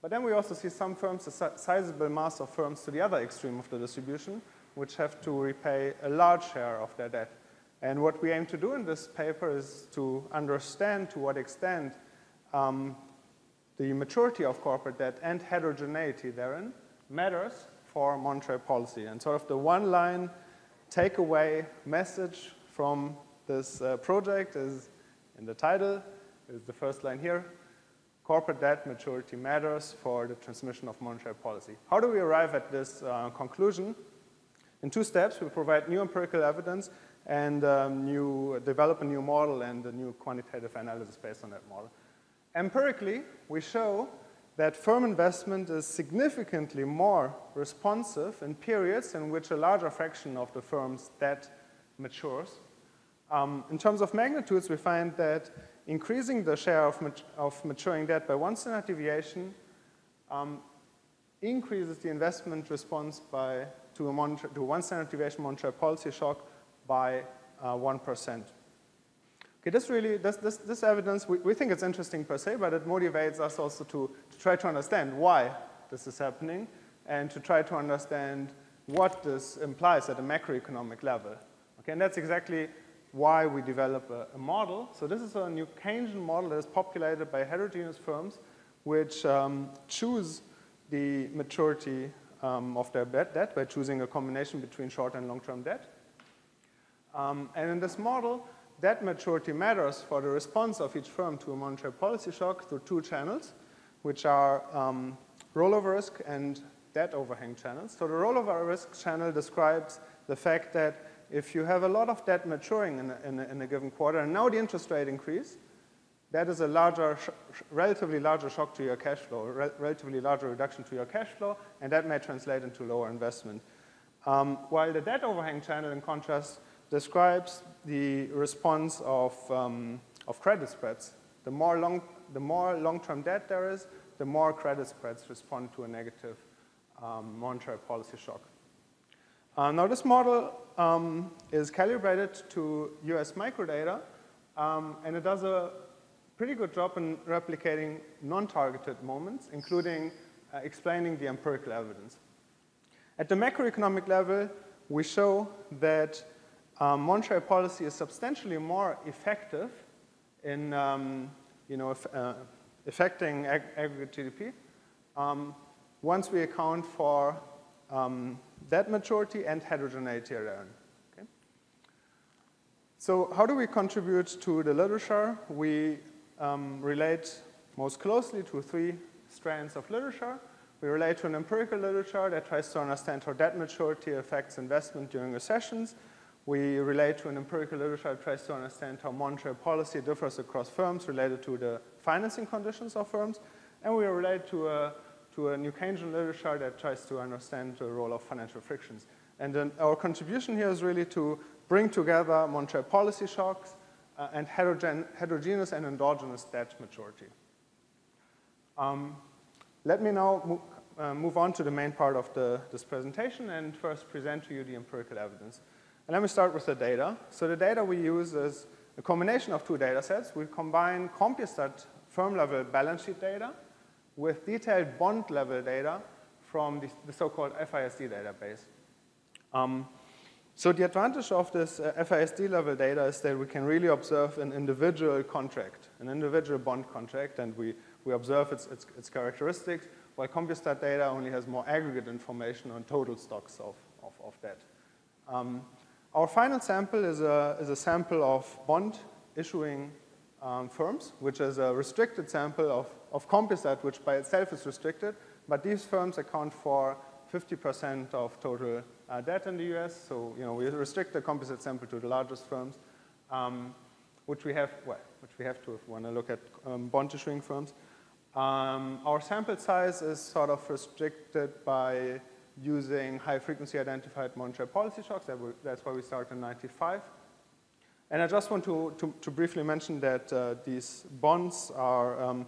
But then we also see some firms, a sizable mass of firms to the other extreme of the distribution, which have to repay a large share of their debt. And what we aim to do in this paper is to understand to what extent um, the maturity of corporate debt and heterogeneity therein matters for monetary policy. And sort of the one line takeaway message from this uh, project is in the title, is the first line here corporate debt maturity matters for the transmission of monetary policy. How do we arrive at this uh, conclusion? In two steps, we provide new empirical evidence and um, new, develop a new model and a new quantitative analysis based on that model. Empirically, we show that firm investment is significantly more responsive in periods in which a larger fraction of the firm's debt matures. Um, in terms of magnitudes, we find that increasing the share of, mat of maturing debt by one standard deviation um, increases the investment response by, to, a to one standard deviation monetary policy shock by uh, 1%. Okay, this really, this, this, this evidence, we, we think it's interesting per se, but it motivates us also to, to try to understand why this is happening and to try to understand what this implies at a macroeconomic level. Okay, and that's exactly why we develop a, a, model. So this is a new Keynesian model that is populated by heterogeneous firms which um, choose the maturity um, of their debt by choosing a combination between short and long-term debt. Um, and in this model, debt maturity matters for the response of each firm to a monetary policy shock through two channels, which are um, rollover risk and debt overhang channels. So the rollover risk channel describes the fact that if you have a lot of debt maturing in a, in a, in a given quarter, and now the interest rate increase, that is a larger, relatively larger shock to your cash flow, re relatively larger reduction to your cash flow, and that may translate into lower investment. Um, while the debt overhang channel, in contrast, describes the response of, um, of credit spreads. The more, long, the more long-term debt there is, the more credit spreads respond to a negative um, monetary policy shock. Uh, now this model um, is calibrated to US microdata, um, and it does a pretty good job in replicating non-targeted moments, including uh, explaining the empirical evidence. At the macroeconomic level, we show that um, monetary policy is substantially more effective in um, you know, uh, affecting ag aggregate GDP um, once we account for debt maturity and heterogeneity therein. Okay? So how do we contribute to the literature? We um, relate most closely to three strands of literature. We relate to an empirical literature that tries to understand how debt maturity affects investment during recessions. We relate to an empirical literature that tries to understand how monetary policy differs across firms related to the financing conditions of firms. And we relate to a, to a new Keynesian literature that tries to understand the role of financial frictions. And then our contribution here is really to bring together monetary policy shocks uh, and heterogen heterogeneous and endogenous debt maturity. Um, let me now mo uh, move on to the main part of the, this presentation and first present to you the empirical evidence. And let me start with the data. So the data we use is a combination of two data sets. We combine CompuStat firm-level balance sheet data with detailed bond-level data from the, the so-called FISD database. Um, so the advantage of this uh, FISD level data is that we can really observe an individual contract, an individual bond contract, and we, we observe its, its, its characteristics, while CompuStat data only has more aggregate information on total stocks of, of, of debt. Um, our final sample is a, is a sample of bond issuing um, firms, which is a restricted sample of, of CompuStat, which by itself is restricted, but these firms account for 50% of total uh, debt in the US, so you know, we restrict the CompuStat sample to the largest firms, um, which we have, well, which we have to if we want to look at um, bond issuing firms. Um, our sample size is sort of restricted by using high-frequency identified monetary policy shocks. That that's why we started in 95. And I just want to, to, to briefly mention that uh, these bonds are, um,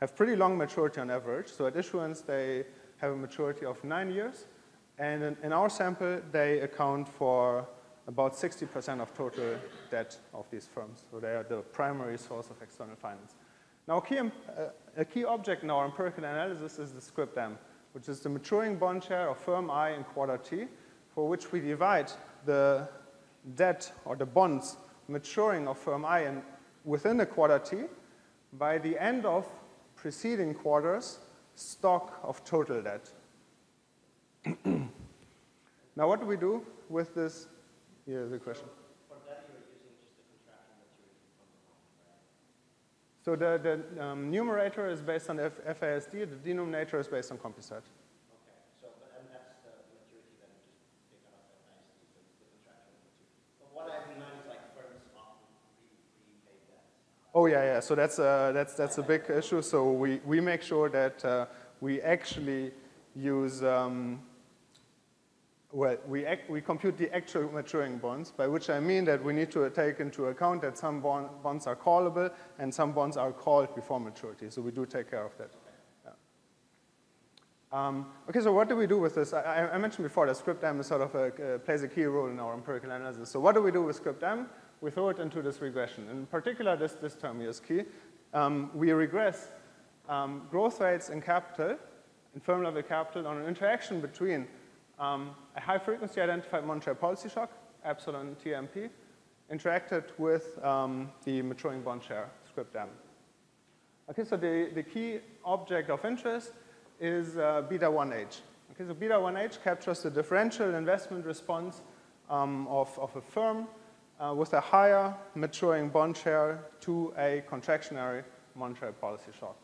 have pretty long maturity on average. So at issuance, they have a maturity of nine years. And in, in our sample, they account for about 60% of total debt of these firms. So they are the primary source of external finance. Now, a key, uh, a key object in our empirical analysis is the script M which is the maturing bond share of firm I in quarter T, for which we divide the debt or the bonds maturing of firm I in, within the quarter T by the end of preceding quarters stock of total debt. now, what do we do with this? Here's the question. So the, the um, numerator is based on F FISD, the denominator is based on CompuStat. Okay, so, but, and that's the maturity that we just picked up at nicely, so it's the contractual maturity. But what I've learned is like firms often pre- prepay that. Oh yeah, yeah. So that's a, that's that's a big issue. So we, we make sure that uh, we actually use um, well we we compute the actual maturing bonds, by which I mean that we need to take into account that some bond, bonds are callable and some bonds are called before maturity. So we do take care of that. Um, okay, so what do we do with this? I, I mentioned before that script M is sort of a, uh, plays a key role in our empirical analysis. So what do we do with script M? We throw it into this regression. In particular, this, this term here is key. Um, we regress um, growth rates in capital, in firm level capital, on an interaction between um, a high frequency identified monetary policy shock, epsilon TMP, interacted with um, the maturing bond share, script M. Okay, so the, the key object of interest is uh, beta 1H. Okay, so beta 1H captures the differential investment response um, of, of a firm uh, with a higher maturing bond share to a contractionary monetary policy shock.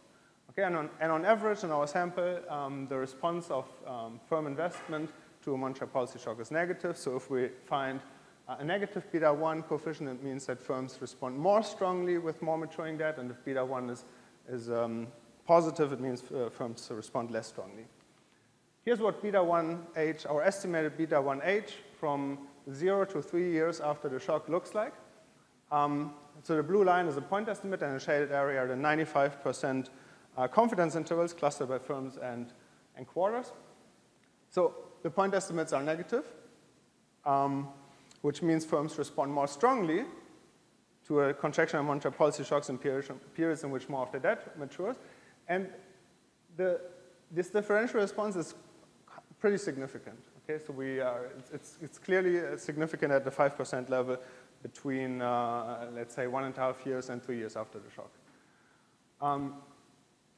Okay, and on, and on average in our sample, um, the response of um, firm investment to a monetary policy shock is negative. So if we find uh, a negative beta 1 coefficient, it means that firms respond more strongly with more maturing debt, and if beta 1 is, is um, positive, it means uh, firms respond less strongly. Here's what beta 1H, our estimated beta 1H from zero to three years after the shock looks like. Um, so the blue line is a point estimate, and the shaded area are the 95% uh, confidence intervals clustered by firms and, and quarters. So the point estimates are negative, um, which means firms respond more strongly to a contraction of monetary policy shocks in periods, periods in which more of the debt matures. And the, this differential response is pretty significant. Okay, so we are, it's, it's clearly significant at the 5% level between, uh, let's say, one and a half years and three years after the shock. Um,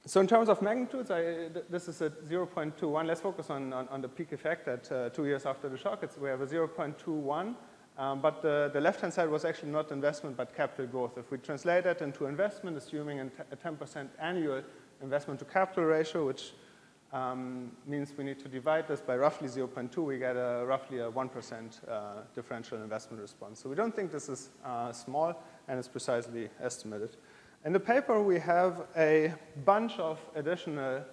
so in terms of magnitudes, I, this is at 0.21. Let's focus on, on, on the peak effect at uh, two years after the shock. It's, we have a 0.21, um, but the, the left-hand side was actually not investment, but capital growth. If we translate that into investment, assuming a 10% annual investment to capital ratio, which um, means we need to divide this by roughly 0.2, we get a, roughly a 1% uh, differential investment response. So we don't think this is uh, small, and it's precisely estimated. In the paper, we have a bunch of additional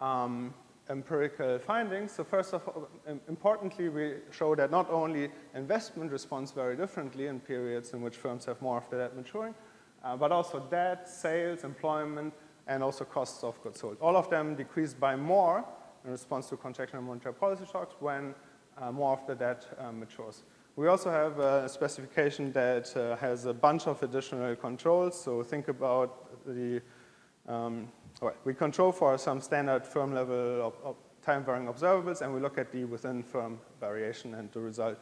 um, empirical findings. So first of all, importantly, we show that not only investment responds very differently in periods in which firms have more of the debt maturing, uh, but also debt, sales, employment, and also costs of goods sold. All of them decrease by more in response to contraction and monetary policy shocks when uh, more of the debt uh, matures. We also have a specification that uh, has a bunch of additional controls. So think about the, um, well, we control for some standard firm level of, of time varying observables, and we look at the within firm variation, and the result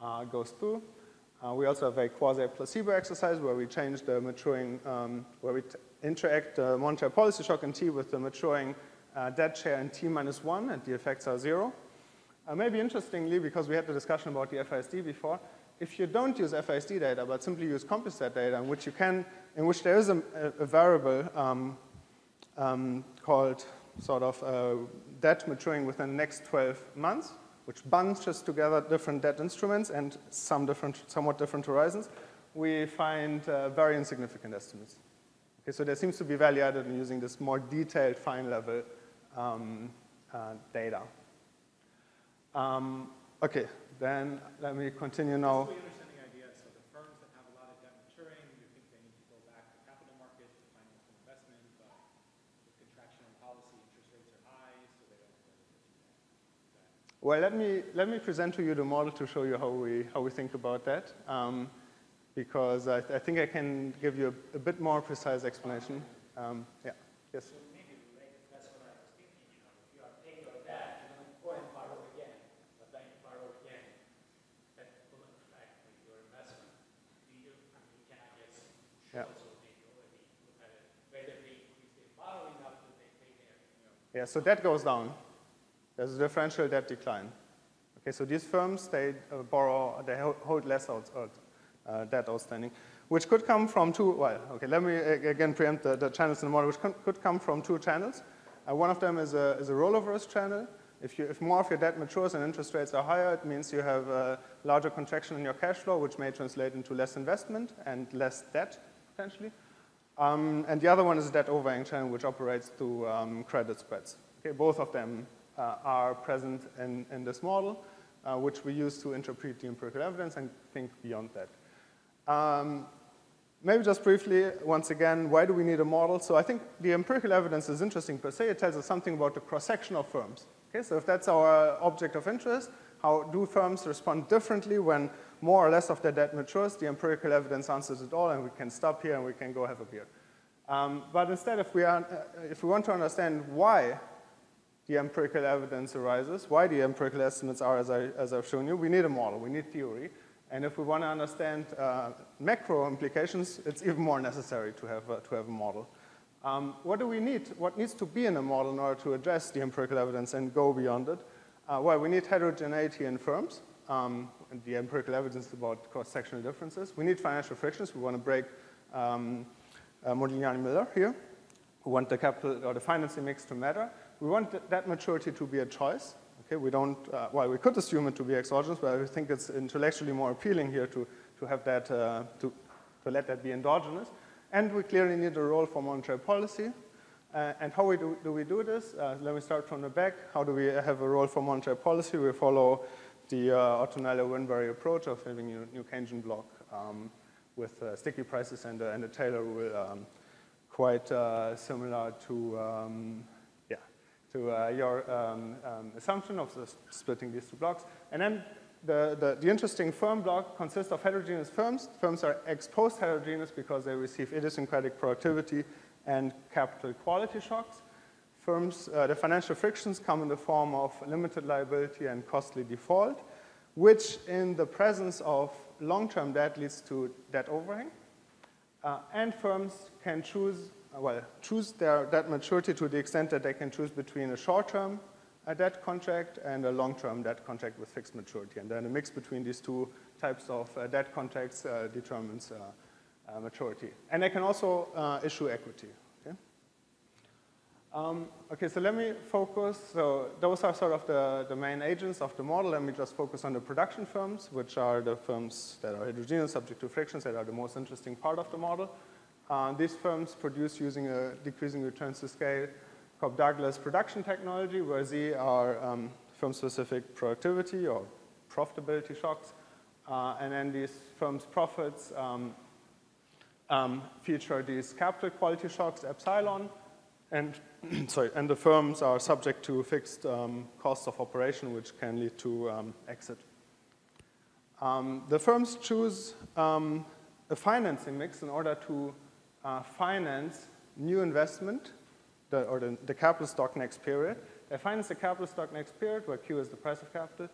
uh, goes through. Uh, we also have a quasi-placebo exercise where we change the maturing, um, where we interact the monetary policy shock in T with the maturing uh, debt share in T minus one, and the effects are zero. Uh, maybe interestingly, because we had the discussion about the FISD before, if you don't use FISD data, but simply use CompuStat data, in which you can, in which there is a, a variable um, um, called sort of uh, debt maturing within the next 12 months, which bunches together different debt instruments and some different, somewhat different horizons, we find uh, very insignificant estimates. Okay, so there seems to be value added in using this more detailed fine level um, uh, data. Um, okay, then let me continue now. So understanding idea, so the firms that have a lot of debt maturing, you think they need to go back to capital markets to finance some investment, but with contraction in policy, interest rates are high, so they don't really do that. Well, let me, let me present to you the model to show you how we, how we think about that, um, because I, I, think I can give you a, a bit more precise explanation. Um, yeah, yes? Yeah, so that goes down. There's a differential debt decline. Okay, so these firms, they uh, borrow, they hold less out, uh, debt outstanding. which could come from two, well, okay, let me again preempt the, the channels in the model, which could come from two channels. Uh, one of them is a, is a rollover channel. If, you, if more of your debt matures and interest rates are higher, it means you have a larger contraction in your cash flow, which may translate into less investment and less debt, potentially. Um, and the other one is a debt overhang channel, which operates through um, credit spreads. Okay, both of them uh, are present in, in this model, uh, which we use to interpret the empirical evidence and think beyond that. Um, maybe just briefly, once again, why do we need a model? So I think the empirical evidence is interesting per se. It tells us something about the cross-section of firms. Okay, so if that's our object of interest, how do firms respond differently when more or less of their debt matures? The empirical evidence answers it all, and we can stop here and we can go have a beer. Um, but instead, if we, are, uh, if we want to understand why the empirical evidence arises, why the empirical estimates are as, I, as I've shown you, we need a model, we need theory. And if we want to understand uh, macro implications, it's even more necessary to have, a, to have a model. Um, what do we need? What needs to be in a model in order to address the empirical evidence and go beyond it? Uh, well, we need heterogeneity in firms. Um, and the empirical evidence about cross-sectional differences. We need financial frictions. We want to break um, uh, Modigliani-Miller here. We want the capital or the financing mix to matter. We want th that maturity to be a choice. Okay, we don't, uh, well, we could assume it to be exogenous, but I think it's intellectually more appealing here to, to have that, uh, to, to let that be endogenous. And we clearly need a role for monetary policy. Uh, and how we do, do, we do this? Uh, let me start from the back. How do we have a role for monetary policy? We follow the uh, Ottonello-Winberry approach of having a new Keynesian block um, with uh, sticky prices and, and a Taylor rule um, quite uh, similar to, um, to uh, your um, um, assumption of the splitting these two blocks. And then the, the, the, interesting firm block consists of heterogeneous firms. Firms are ex post heterogeneous because they receive idiosyncratic productivity and capital quality shocks. Firms, uh, the financial frictions come in the form of limited liability and costly default, which in the presence of long-term debt leads to debt overhang. Uh, and firms can choose, well, choose their debt maturity to the extent that they can choose between a short-term debt contract and a long-term debt contract with fixed maturity. And then a mix between these two types of uh, debt contracts uh, determines uh, uh, maturity. And they can also uh, issue equity. Okay? Um, okay, so let me focus. So those are sort of the, the main agents of the model. Let me just focus on the production firms, which are the firms that are heterogeneous, subject to frictions, that are the most interesting part of the model. Uh, these firms produce using a decreasing returns to scale Cobb-Douglas production technology, where Z are um, firm-specific productivity or profitability shocks. Uh, and then these firms' profits um, um, feature these capital quality shocks, epsilon, and sorry, and the firms are subject to fixed um, costs of operation, which can lead to um, exit. Um, the firms choose um, a financing mix in order to uh, finance new investment the, or the, the capital stock next period. They finance the capital stock next period, where Q is the price of capital,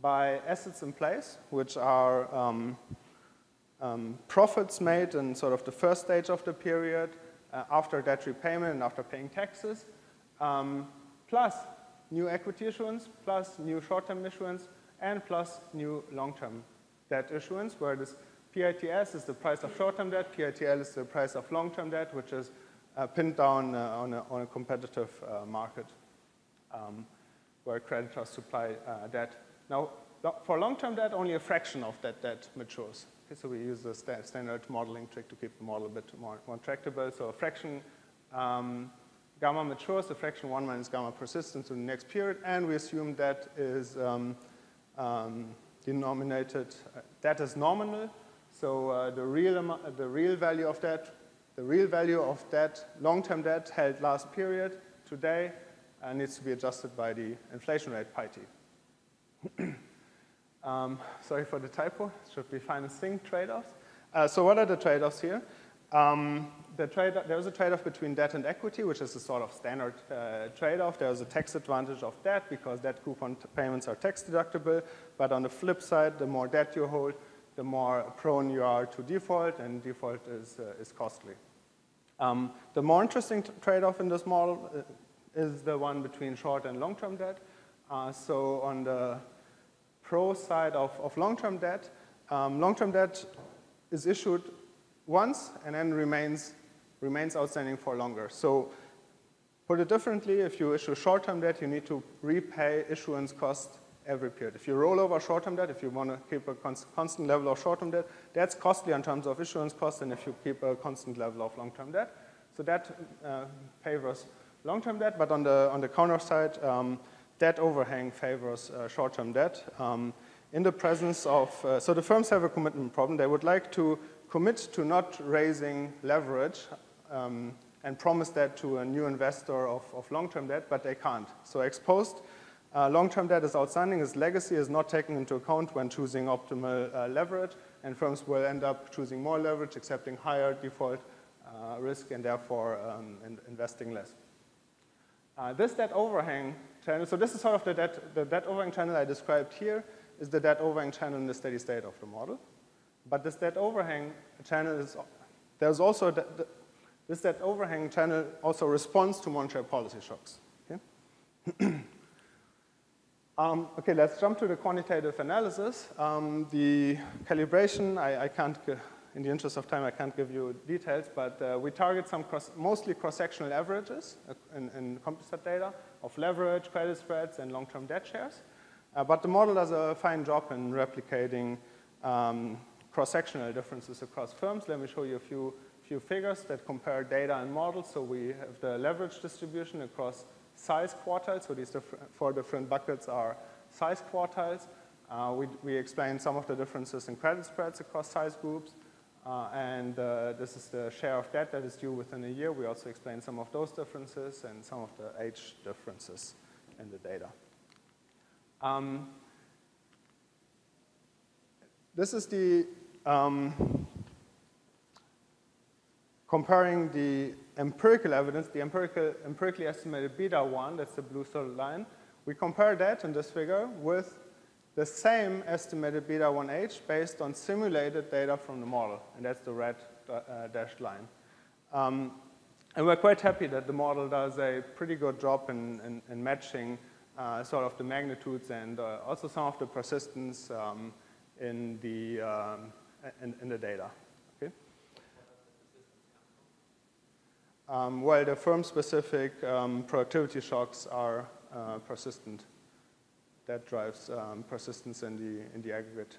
by assets in place, which are um, um, profits made in sort of the first stage of the period, uh, after debt repayment and after paying taxes, um, plus new equity issuance, plus new short-term issuance, and plus new long-term debt issuance, where this PITS is the price of short-term debt, PITL is the price of long-term debt, which is uh, pinned down uh, on, a, on, a, competitive uh, market um, where creditors supply debt. Now, for long-term debt, only a fraction of that debt matures. Okay, so we use the st standard modeling trick to keep the model a bit more, more tractable. So a fraction um, gamma matures, the fraction 1 minus gamma persists into the next period, and we assume that is um, um, denominated, uh, that is nominal, so uh, the, real the real value of that the real value of that long-term debt held last period, today, uh, needs to be adjusted by the inflation rate pi t. um, sorry for the typo, should be financing trade-offs. Uh, so what are the trade-offs here? Um, the trade there's a trade-off between debt and equity, which is a sort of standard uh, trade-off. There's a tax advantage of debt because debt coupon payments are tax deductible. But on the flip side, the more debt you hold, the more prone you are to default, and default is, uh, is costly. Um, the more interesting trade-off in this model uh, is the one between short and long-term debt. Uh, so on the pro side of, of long-term debt, um, long-term debt is issued once and then remains, remains outstanding for longer. So put it differently, if you issue short-term debt, you need to repay issuance cost every period. If you roll over short-term debt, if you want to keep a const constant level of short-term debt, that's costly in terms of issuance cost than if you keep a constant level of long-term debt. So that uh, favors long-term debt, but on the, on the counter side, um, debt overhang favors uh, short-term debt. Um, in the presence of, uh, so the firms have a commitment problem. They would like to commit to not raising leverage um, and promise that to a new investor of, of long-term debt, but they can't. So ex post uh, long-term debt is outstanding, its legacy is not taken into account when choosing optimal uh, leverage, and firms will end up choosing more leverage, accepting higher default uh, risk, and therefore um, in investing less. Uh, this debt overhang channel, so this is sort of the debt, the debt overhang channel I described here is the debt overhang channel in the steady state of the model. But this debt overhang channel is, there's also, the, the, this debt overhang channel also responds to monetary policy shocks. Okay? um, okay, let's jump to the quantitative analysis. Um, the calibration, I, I can't, in the interest of time, I can't give you details, but uh, we target some cross, mostly cross-sectional averages in, in CompuStat data of leverage, credit spreads, and long-term debt shares. Uh, but the model does a fine job in replicating um, cross-sectional differences across firms. Let me show you a few, few figures that compare data and models. So we have the leverage distribution across size quartiles. So these four different buckets are size quartiles. Uh, we, we explain some of the differences in credit spreads across size groups. Uh, and uh, this is the share of debt that is due within a year. We also explain some of those differences and some of the age differences in the data. Um, this is the um, comparing the empirical evidence, the empirical, empirically estimated beta 1, that's the blue solid line. We compare that in this figure with the same estimated beta 1h based on simulated data from the model, and that's the red uh, dashed line. Um, and we're quite happy that the model does a pretty good job in, in, in matching uh, sort of the magnitudes and uh, also some of the persistence um, in, the, um, in, in, the data. Okay? Um, well, the firm-specific um, productivity shocks are uh, persistent. That drives um, persistence in the, in the aggregate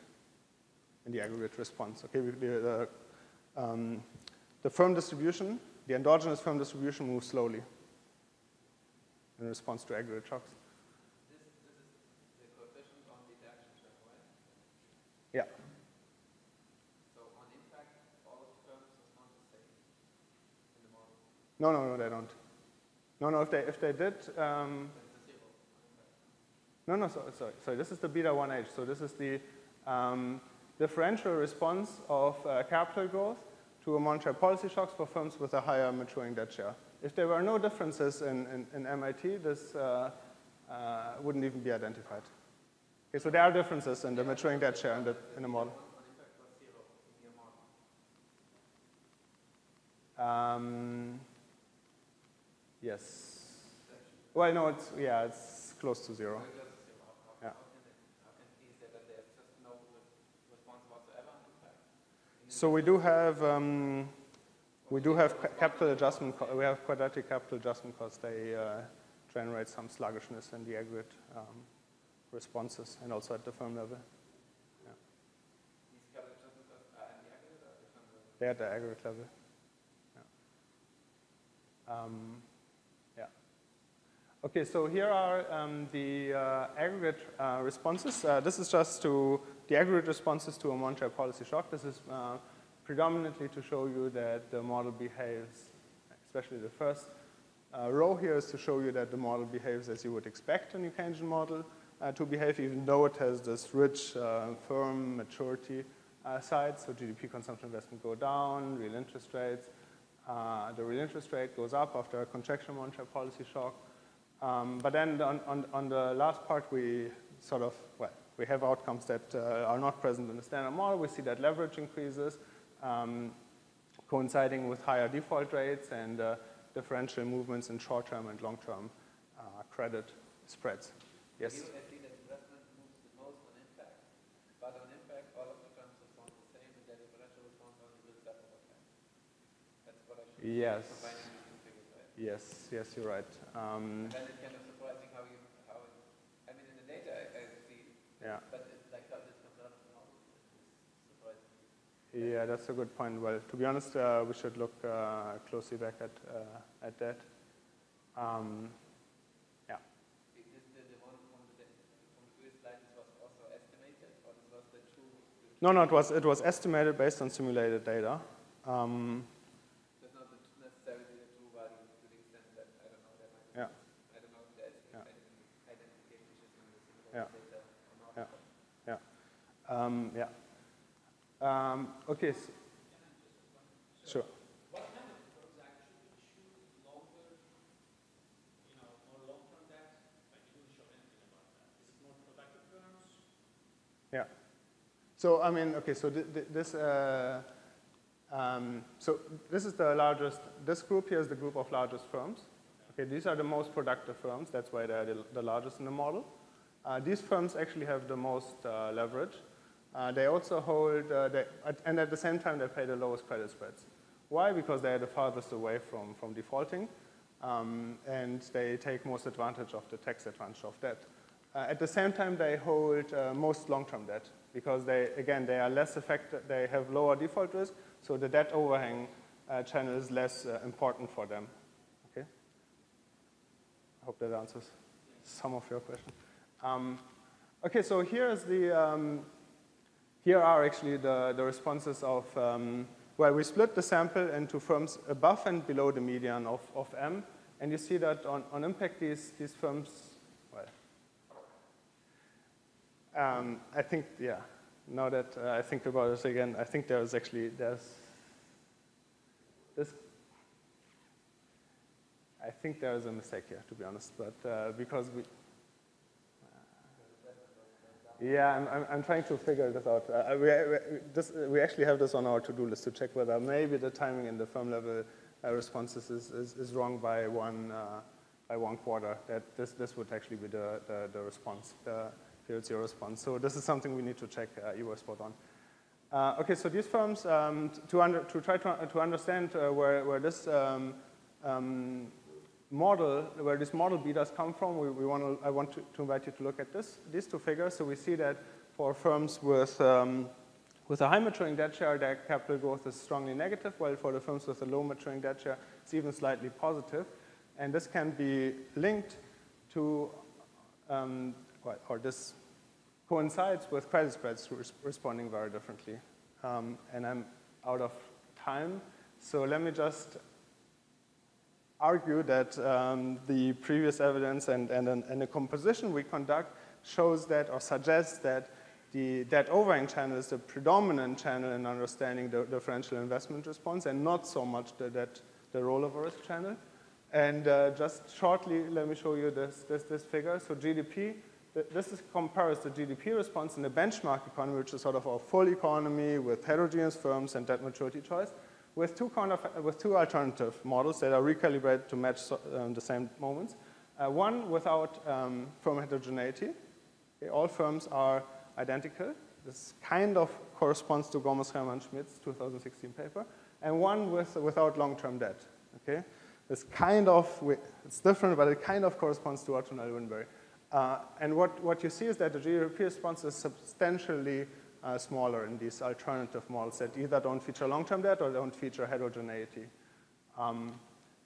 in the aggregate response. Okay, the, um, the firm distribution, the endogenous firm distribution moves slowly in response to aggregate shocks. Yeah. So on impact, all of the terms respond the same in the model? No, no, no, they don't. No, no, if they, if they did, um, no, no, sorry, sorry, this is the beta 1H. So this is the um, differential response of uh, capital growth to monetary policy shocks for firms with a higher maturing debt share. If there were no differences in, in, in MIT, this uh, uh, wouldn't even be identified. Okay, so there are differences in the maturing debt share in the, in the model. Um, yes. Well, no, it's, yeah, it's close to zero. Yeah. So we do have, um, we do have capital adjustment, we have quadratic capital adjustment costs. They uh, generate some sluggishness in the aggregate um, responses and also at the firm level. Yeah. They're at the aggregate level. Yeah. Um. Okay, so here are um, the uh, aggregate uh, responses. Uh, this is just to the aggregate responses to a monetary policy shock. This is uh, predominantly to show you that the model behaves, especially the first uh, row here is to show you that the model behaves as you would expect a New Keynesian model uh, to behave, even though it has this rich, firm maturity side. So GDP consumption investment go down, real interest rates. The real interest rate goes up after a contraction monetary policy shock. Um, but then on, on, on, the last part, we sort of, well, we have outcomes that uh, are not present in the standard model. We see that leverage increases, um, coinciding with higher default rates and uh, differential movements in short-term and long-term credit spreads. Yes? what I should Yes. combining these two figures, right? Yes, yes, you're right. Um, And then it's kind of surprising how you, how, it, I mean, in the data I, I see, yeah. but it, like how this comes out of the model is surprising. Yeah, that's a good point. Well, to be honest, uh, we should look uh, closely back at, uh, at that. Um, yeah. Is this the, the one from the, from the previous slide, this was also estimated, or this was the true, the No, no, it was, it was estimated based on simulated data. Um, That's not the, necessarily the true value to the extent that, I don't know, there might be, Yeah. I don't know if there's Yeah. identification issues in the Yeah. simulated data or not. Yeah. um, yeah. Um, okay. s sure. What kind of firms actually issue longer, you know, more long-term debt? Like, you didn't show anything about that. Is it more productive firms? Yeah. So I mean, okay. So th th this, uh, um, so this is the largest. This group here is the group of largest firms. Okay, these are the most productive firms. That's why they're the, the largest in the model. Uh, these firms actually have the most uh, leverage. Uh, they also hold, uh, they, and at the same time, they pay the lowest credit spreads. Why? Because they are the farthest away from, from defaulting, um, and they take most advantage of the tax advantage of debt. Uh, at the same time, they hold uh, most long-term debt because they, again, they are less affected, they have lower default risk, so the debt overhang uh, channel is less uh, important for them. Okay? I hope that answers some of your questions. Um, okay, so here is the, um, here are actually the, the responses of, um, well, we split the sample into firms above and below the median of, of M, and you see that on, on impact, these, these firms, well, um, I think, yeah, now that uh, I think about it again, I think there's actually, there's, this, I think there is a mistake here, to be honest, but uh, because we, yeah, I'm, I'm, I'm trying to figure this out. Uh, we, we, this, we actually have this on our to-do list to check whether maybe the timing in the firm level uh, responses is, is, is wrong by one, uh, by one quarter. That this, this would actually be the, the, the response, the period zero response. So this is something we need to check. Uh, you were spot on. Uh, okay, so these firms, um, to, under, to try to, to understand uh, where, where this um, um, model, where this model betas come from, we, we want to, I want to, to, invite you to look at this, these two figures. So we see that for firms with, um, with a high maturing debt share, their capital growth is strongly negative, while for the firms with a low maturing debt share, it's even slightly positive. And this can be linked to, um, or this coincides with credit spreads res responding very differently. Um, and I'm out of time, so let me just argue that um, the previous evidence and, and, and the composition we conduct shows that or suggests that the debt overhang channel is the predominant channel in understanding the differential investment response and not so much the, that, the rollover risk channel. And uh, just shortly, let me show you this, this, this figure. So GDP, th this is compares the GDP response in the benchmark economy, which is sort of our full economy with heterogeneous firms and debt maturity choice, with two, kind of, with two alternative models that are recalibrated to match so, um, the same moments. Uh, one without um, firm heterogeneity. Okay, all firms are identical. This kind of corresponds to Gomes, Jermann, Schmid's 2016 paper. And one with, without long-term debt. Okay? This kind of, it's different, but it kind of corresponds to Otto Winberry. Uh, and what, what you see is that the GDP response is substantially uh, smaller in these alternative models that either don't feature long-term debt or don't feature heterogeneity. Um,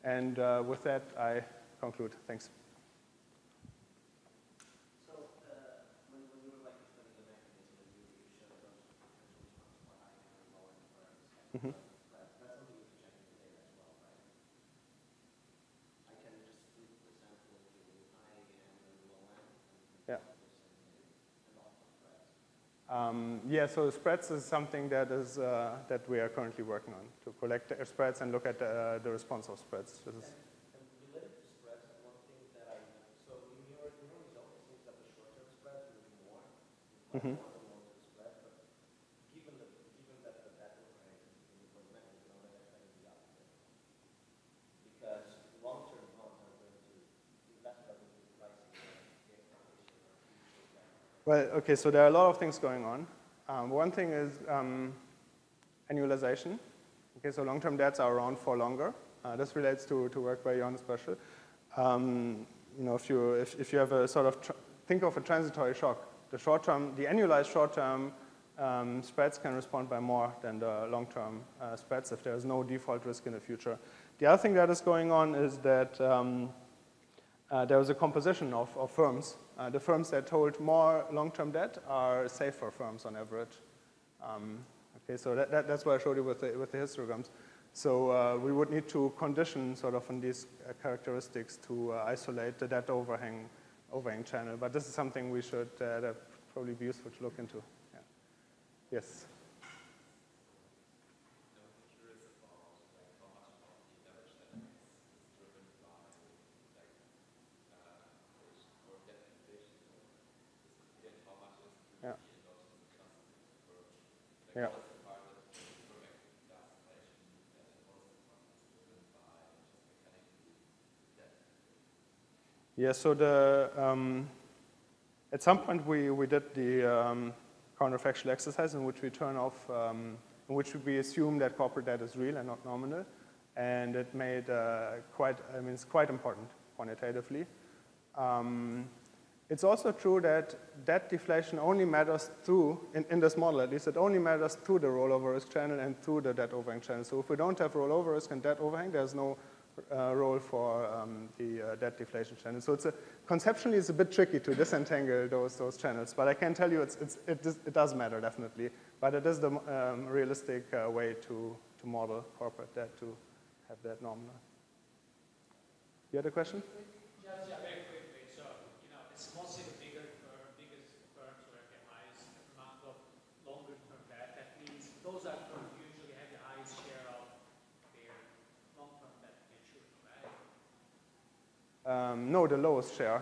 and uh, with that, I conclude. Thanks. So, uh, when, when you were like studying the mechanism, you, you showed those potential responses for high and low end firms. Mhm. That's, that's something you can check in the data as well, right? I can just split the sample to high end and low end. And Yeah. and also spreads. Um, yeah, so spreads is something that is uh, that we are currently working on to collect the spreads and look at uh, the response of spreads. This is, And related to spreads, one thing that I, so in your, in your result, it seems that the short-term spreads will be more, Mhm. more than long-term spread, but given the, given that the debt overhang in the first mechanism, I would expect it to be opposite. Because long-term bonds are going to be less relevant to pricing than the expectation of future debt. Well, okay, so there are a lot of things going on. Um, one thing is um, annualization. Okay, so long-term debts are around for longer. Uh, this relates to, to work by Johannes Poeschl. Um, you know, if you, if, if you have a sort of, think of a transitory shock, the short-term, the annualized short-term um, spreads can respond by more than the long-term uh, spreads if there is no default risk in the future. The other thing that is going on is that um, uh, was a composition of, of firms. Uh, the firms that hold more long-term debt are safer firms on average. Um, okay, so that, that, that's what I showed you with the, with the histograms. So uh, we would need to condition sort of on these uh, characteristics to uh, isolate the debt overhang, overhang channel. But this is something we should uh, probably be useful to look into. Yeah. Yes. Yeah. Yeah. Yeah, so the, um, at some point we, we did the um, counterfactual exercise in which we turn off, um, in which we assume that corporate debt is real and not nominal. And it made uh, quite, I mean, it's quite important quantitatively. Um, it's also true that debt deflation only matters through, in, in, this model at least, it only matters through the rollover risk channel and through the debt overhang channel. So if we don't have rollover risk and debt overhang, there's no uh, role for um, the uh, debt deflation channel. So it's a, conceptually it's a bit tricky to disentangle those, those channels, but I can tell you it's, it's, it, it does matter definitely. But it is the um, realistic uh, way to, to model corporate debt to have that nominal. You had a question? Just, yeah, very quickly. So, you know, it's mostly the bigger firm, biggest firms who have the highest amount of longer term debt. That means those are firms usually have the highest share of their long-term debt maturity, right? Um, no, the lowest share,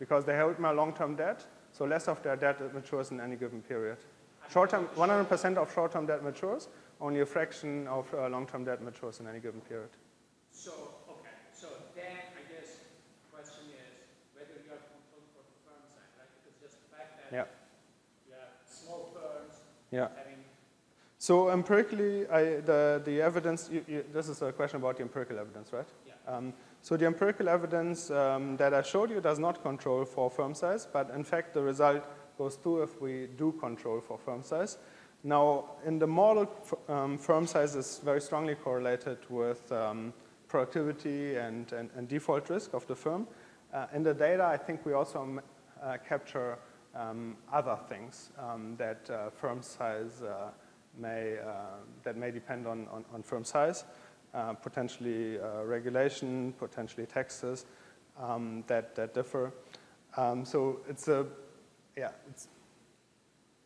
because they hold more long-term debt, so less of their debt matures in any given period. Short-term, 100% of short-term debt matures, only a fraction of uh, long-term debt matures in any given period. So, okay, so then I guess the question is whether you are controlled for the firm side, right? Because just the fact that Yeah. you have small firms Yeah. having So empirically, I, the, the evidence, you, you, this is a question about the empirical evidence, right? Yeah. Um, so the empirical evidence um, that I showed you does not control for firm size, but in fact the result goes through if we do control for firm size. Now, in the model, um, firm size is very strongly correlated with um, productivity and, and, and, default risk of the firm. Uh, in the data, I think we also uh, capture um, other things um, that uh, firm size uh, may, uh, that may depend on, on, on firm size, uh, potentially regulation, potentially taxes um, that, that differ. Um, so it's a, yeah, it's,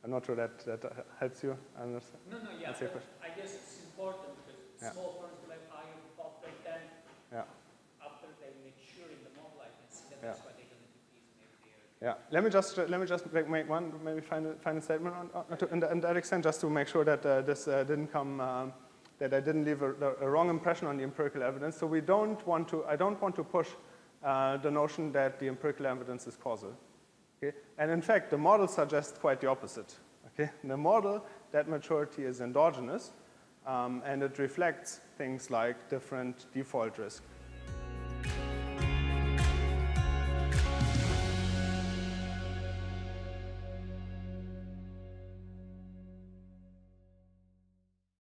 I'm not sure that, that helps you understand. No, no, yeah, I guess it's important because Yeah. small firms will have higher default Yeah. after they mature in the model, I can see that Yeah. that's why they're gonna decrease maybe their. Yeah, let me just uh, let me just make, make one maybe final final statement on, on to, in, in that extent, just to make sure that uh, this uh, didn't come um, that I didn't leave a, a, wrong impression on the empirical evidence. So we don't want to I don't want to push uh, the notion that the empirical evidence is causal. Okay, and in fact, the model suggests quite the opposite. Okay, in the model that maturity is endogenous, um, and it reflects things like different default risk.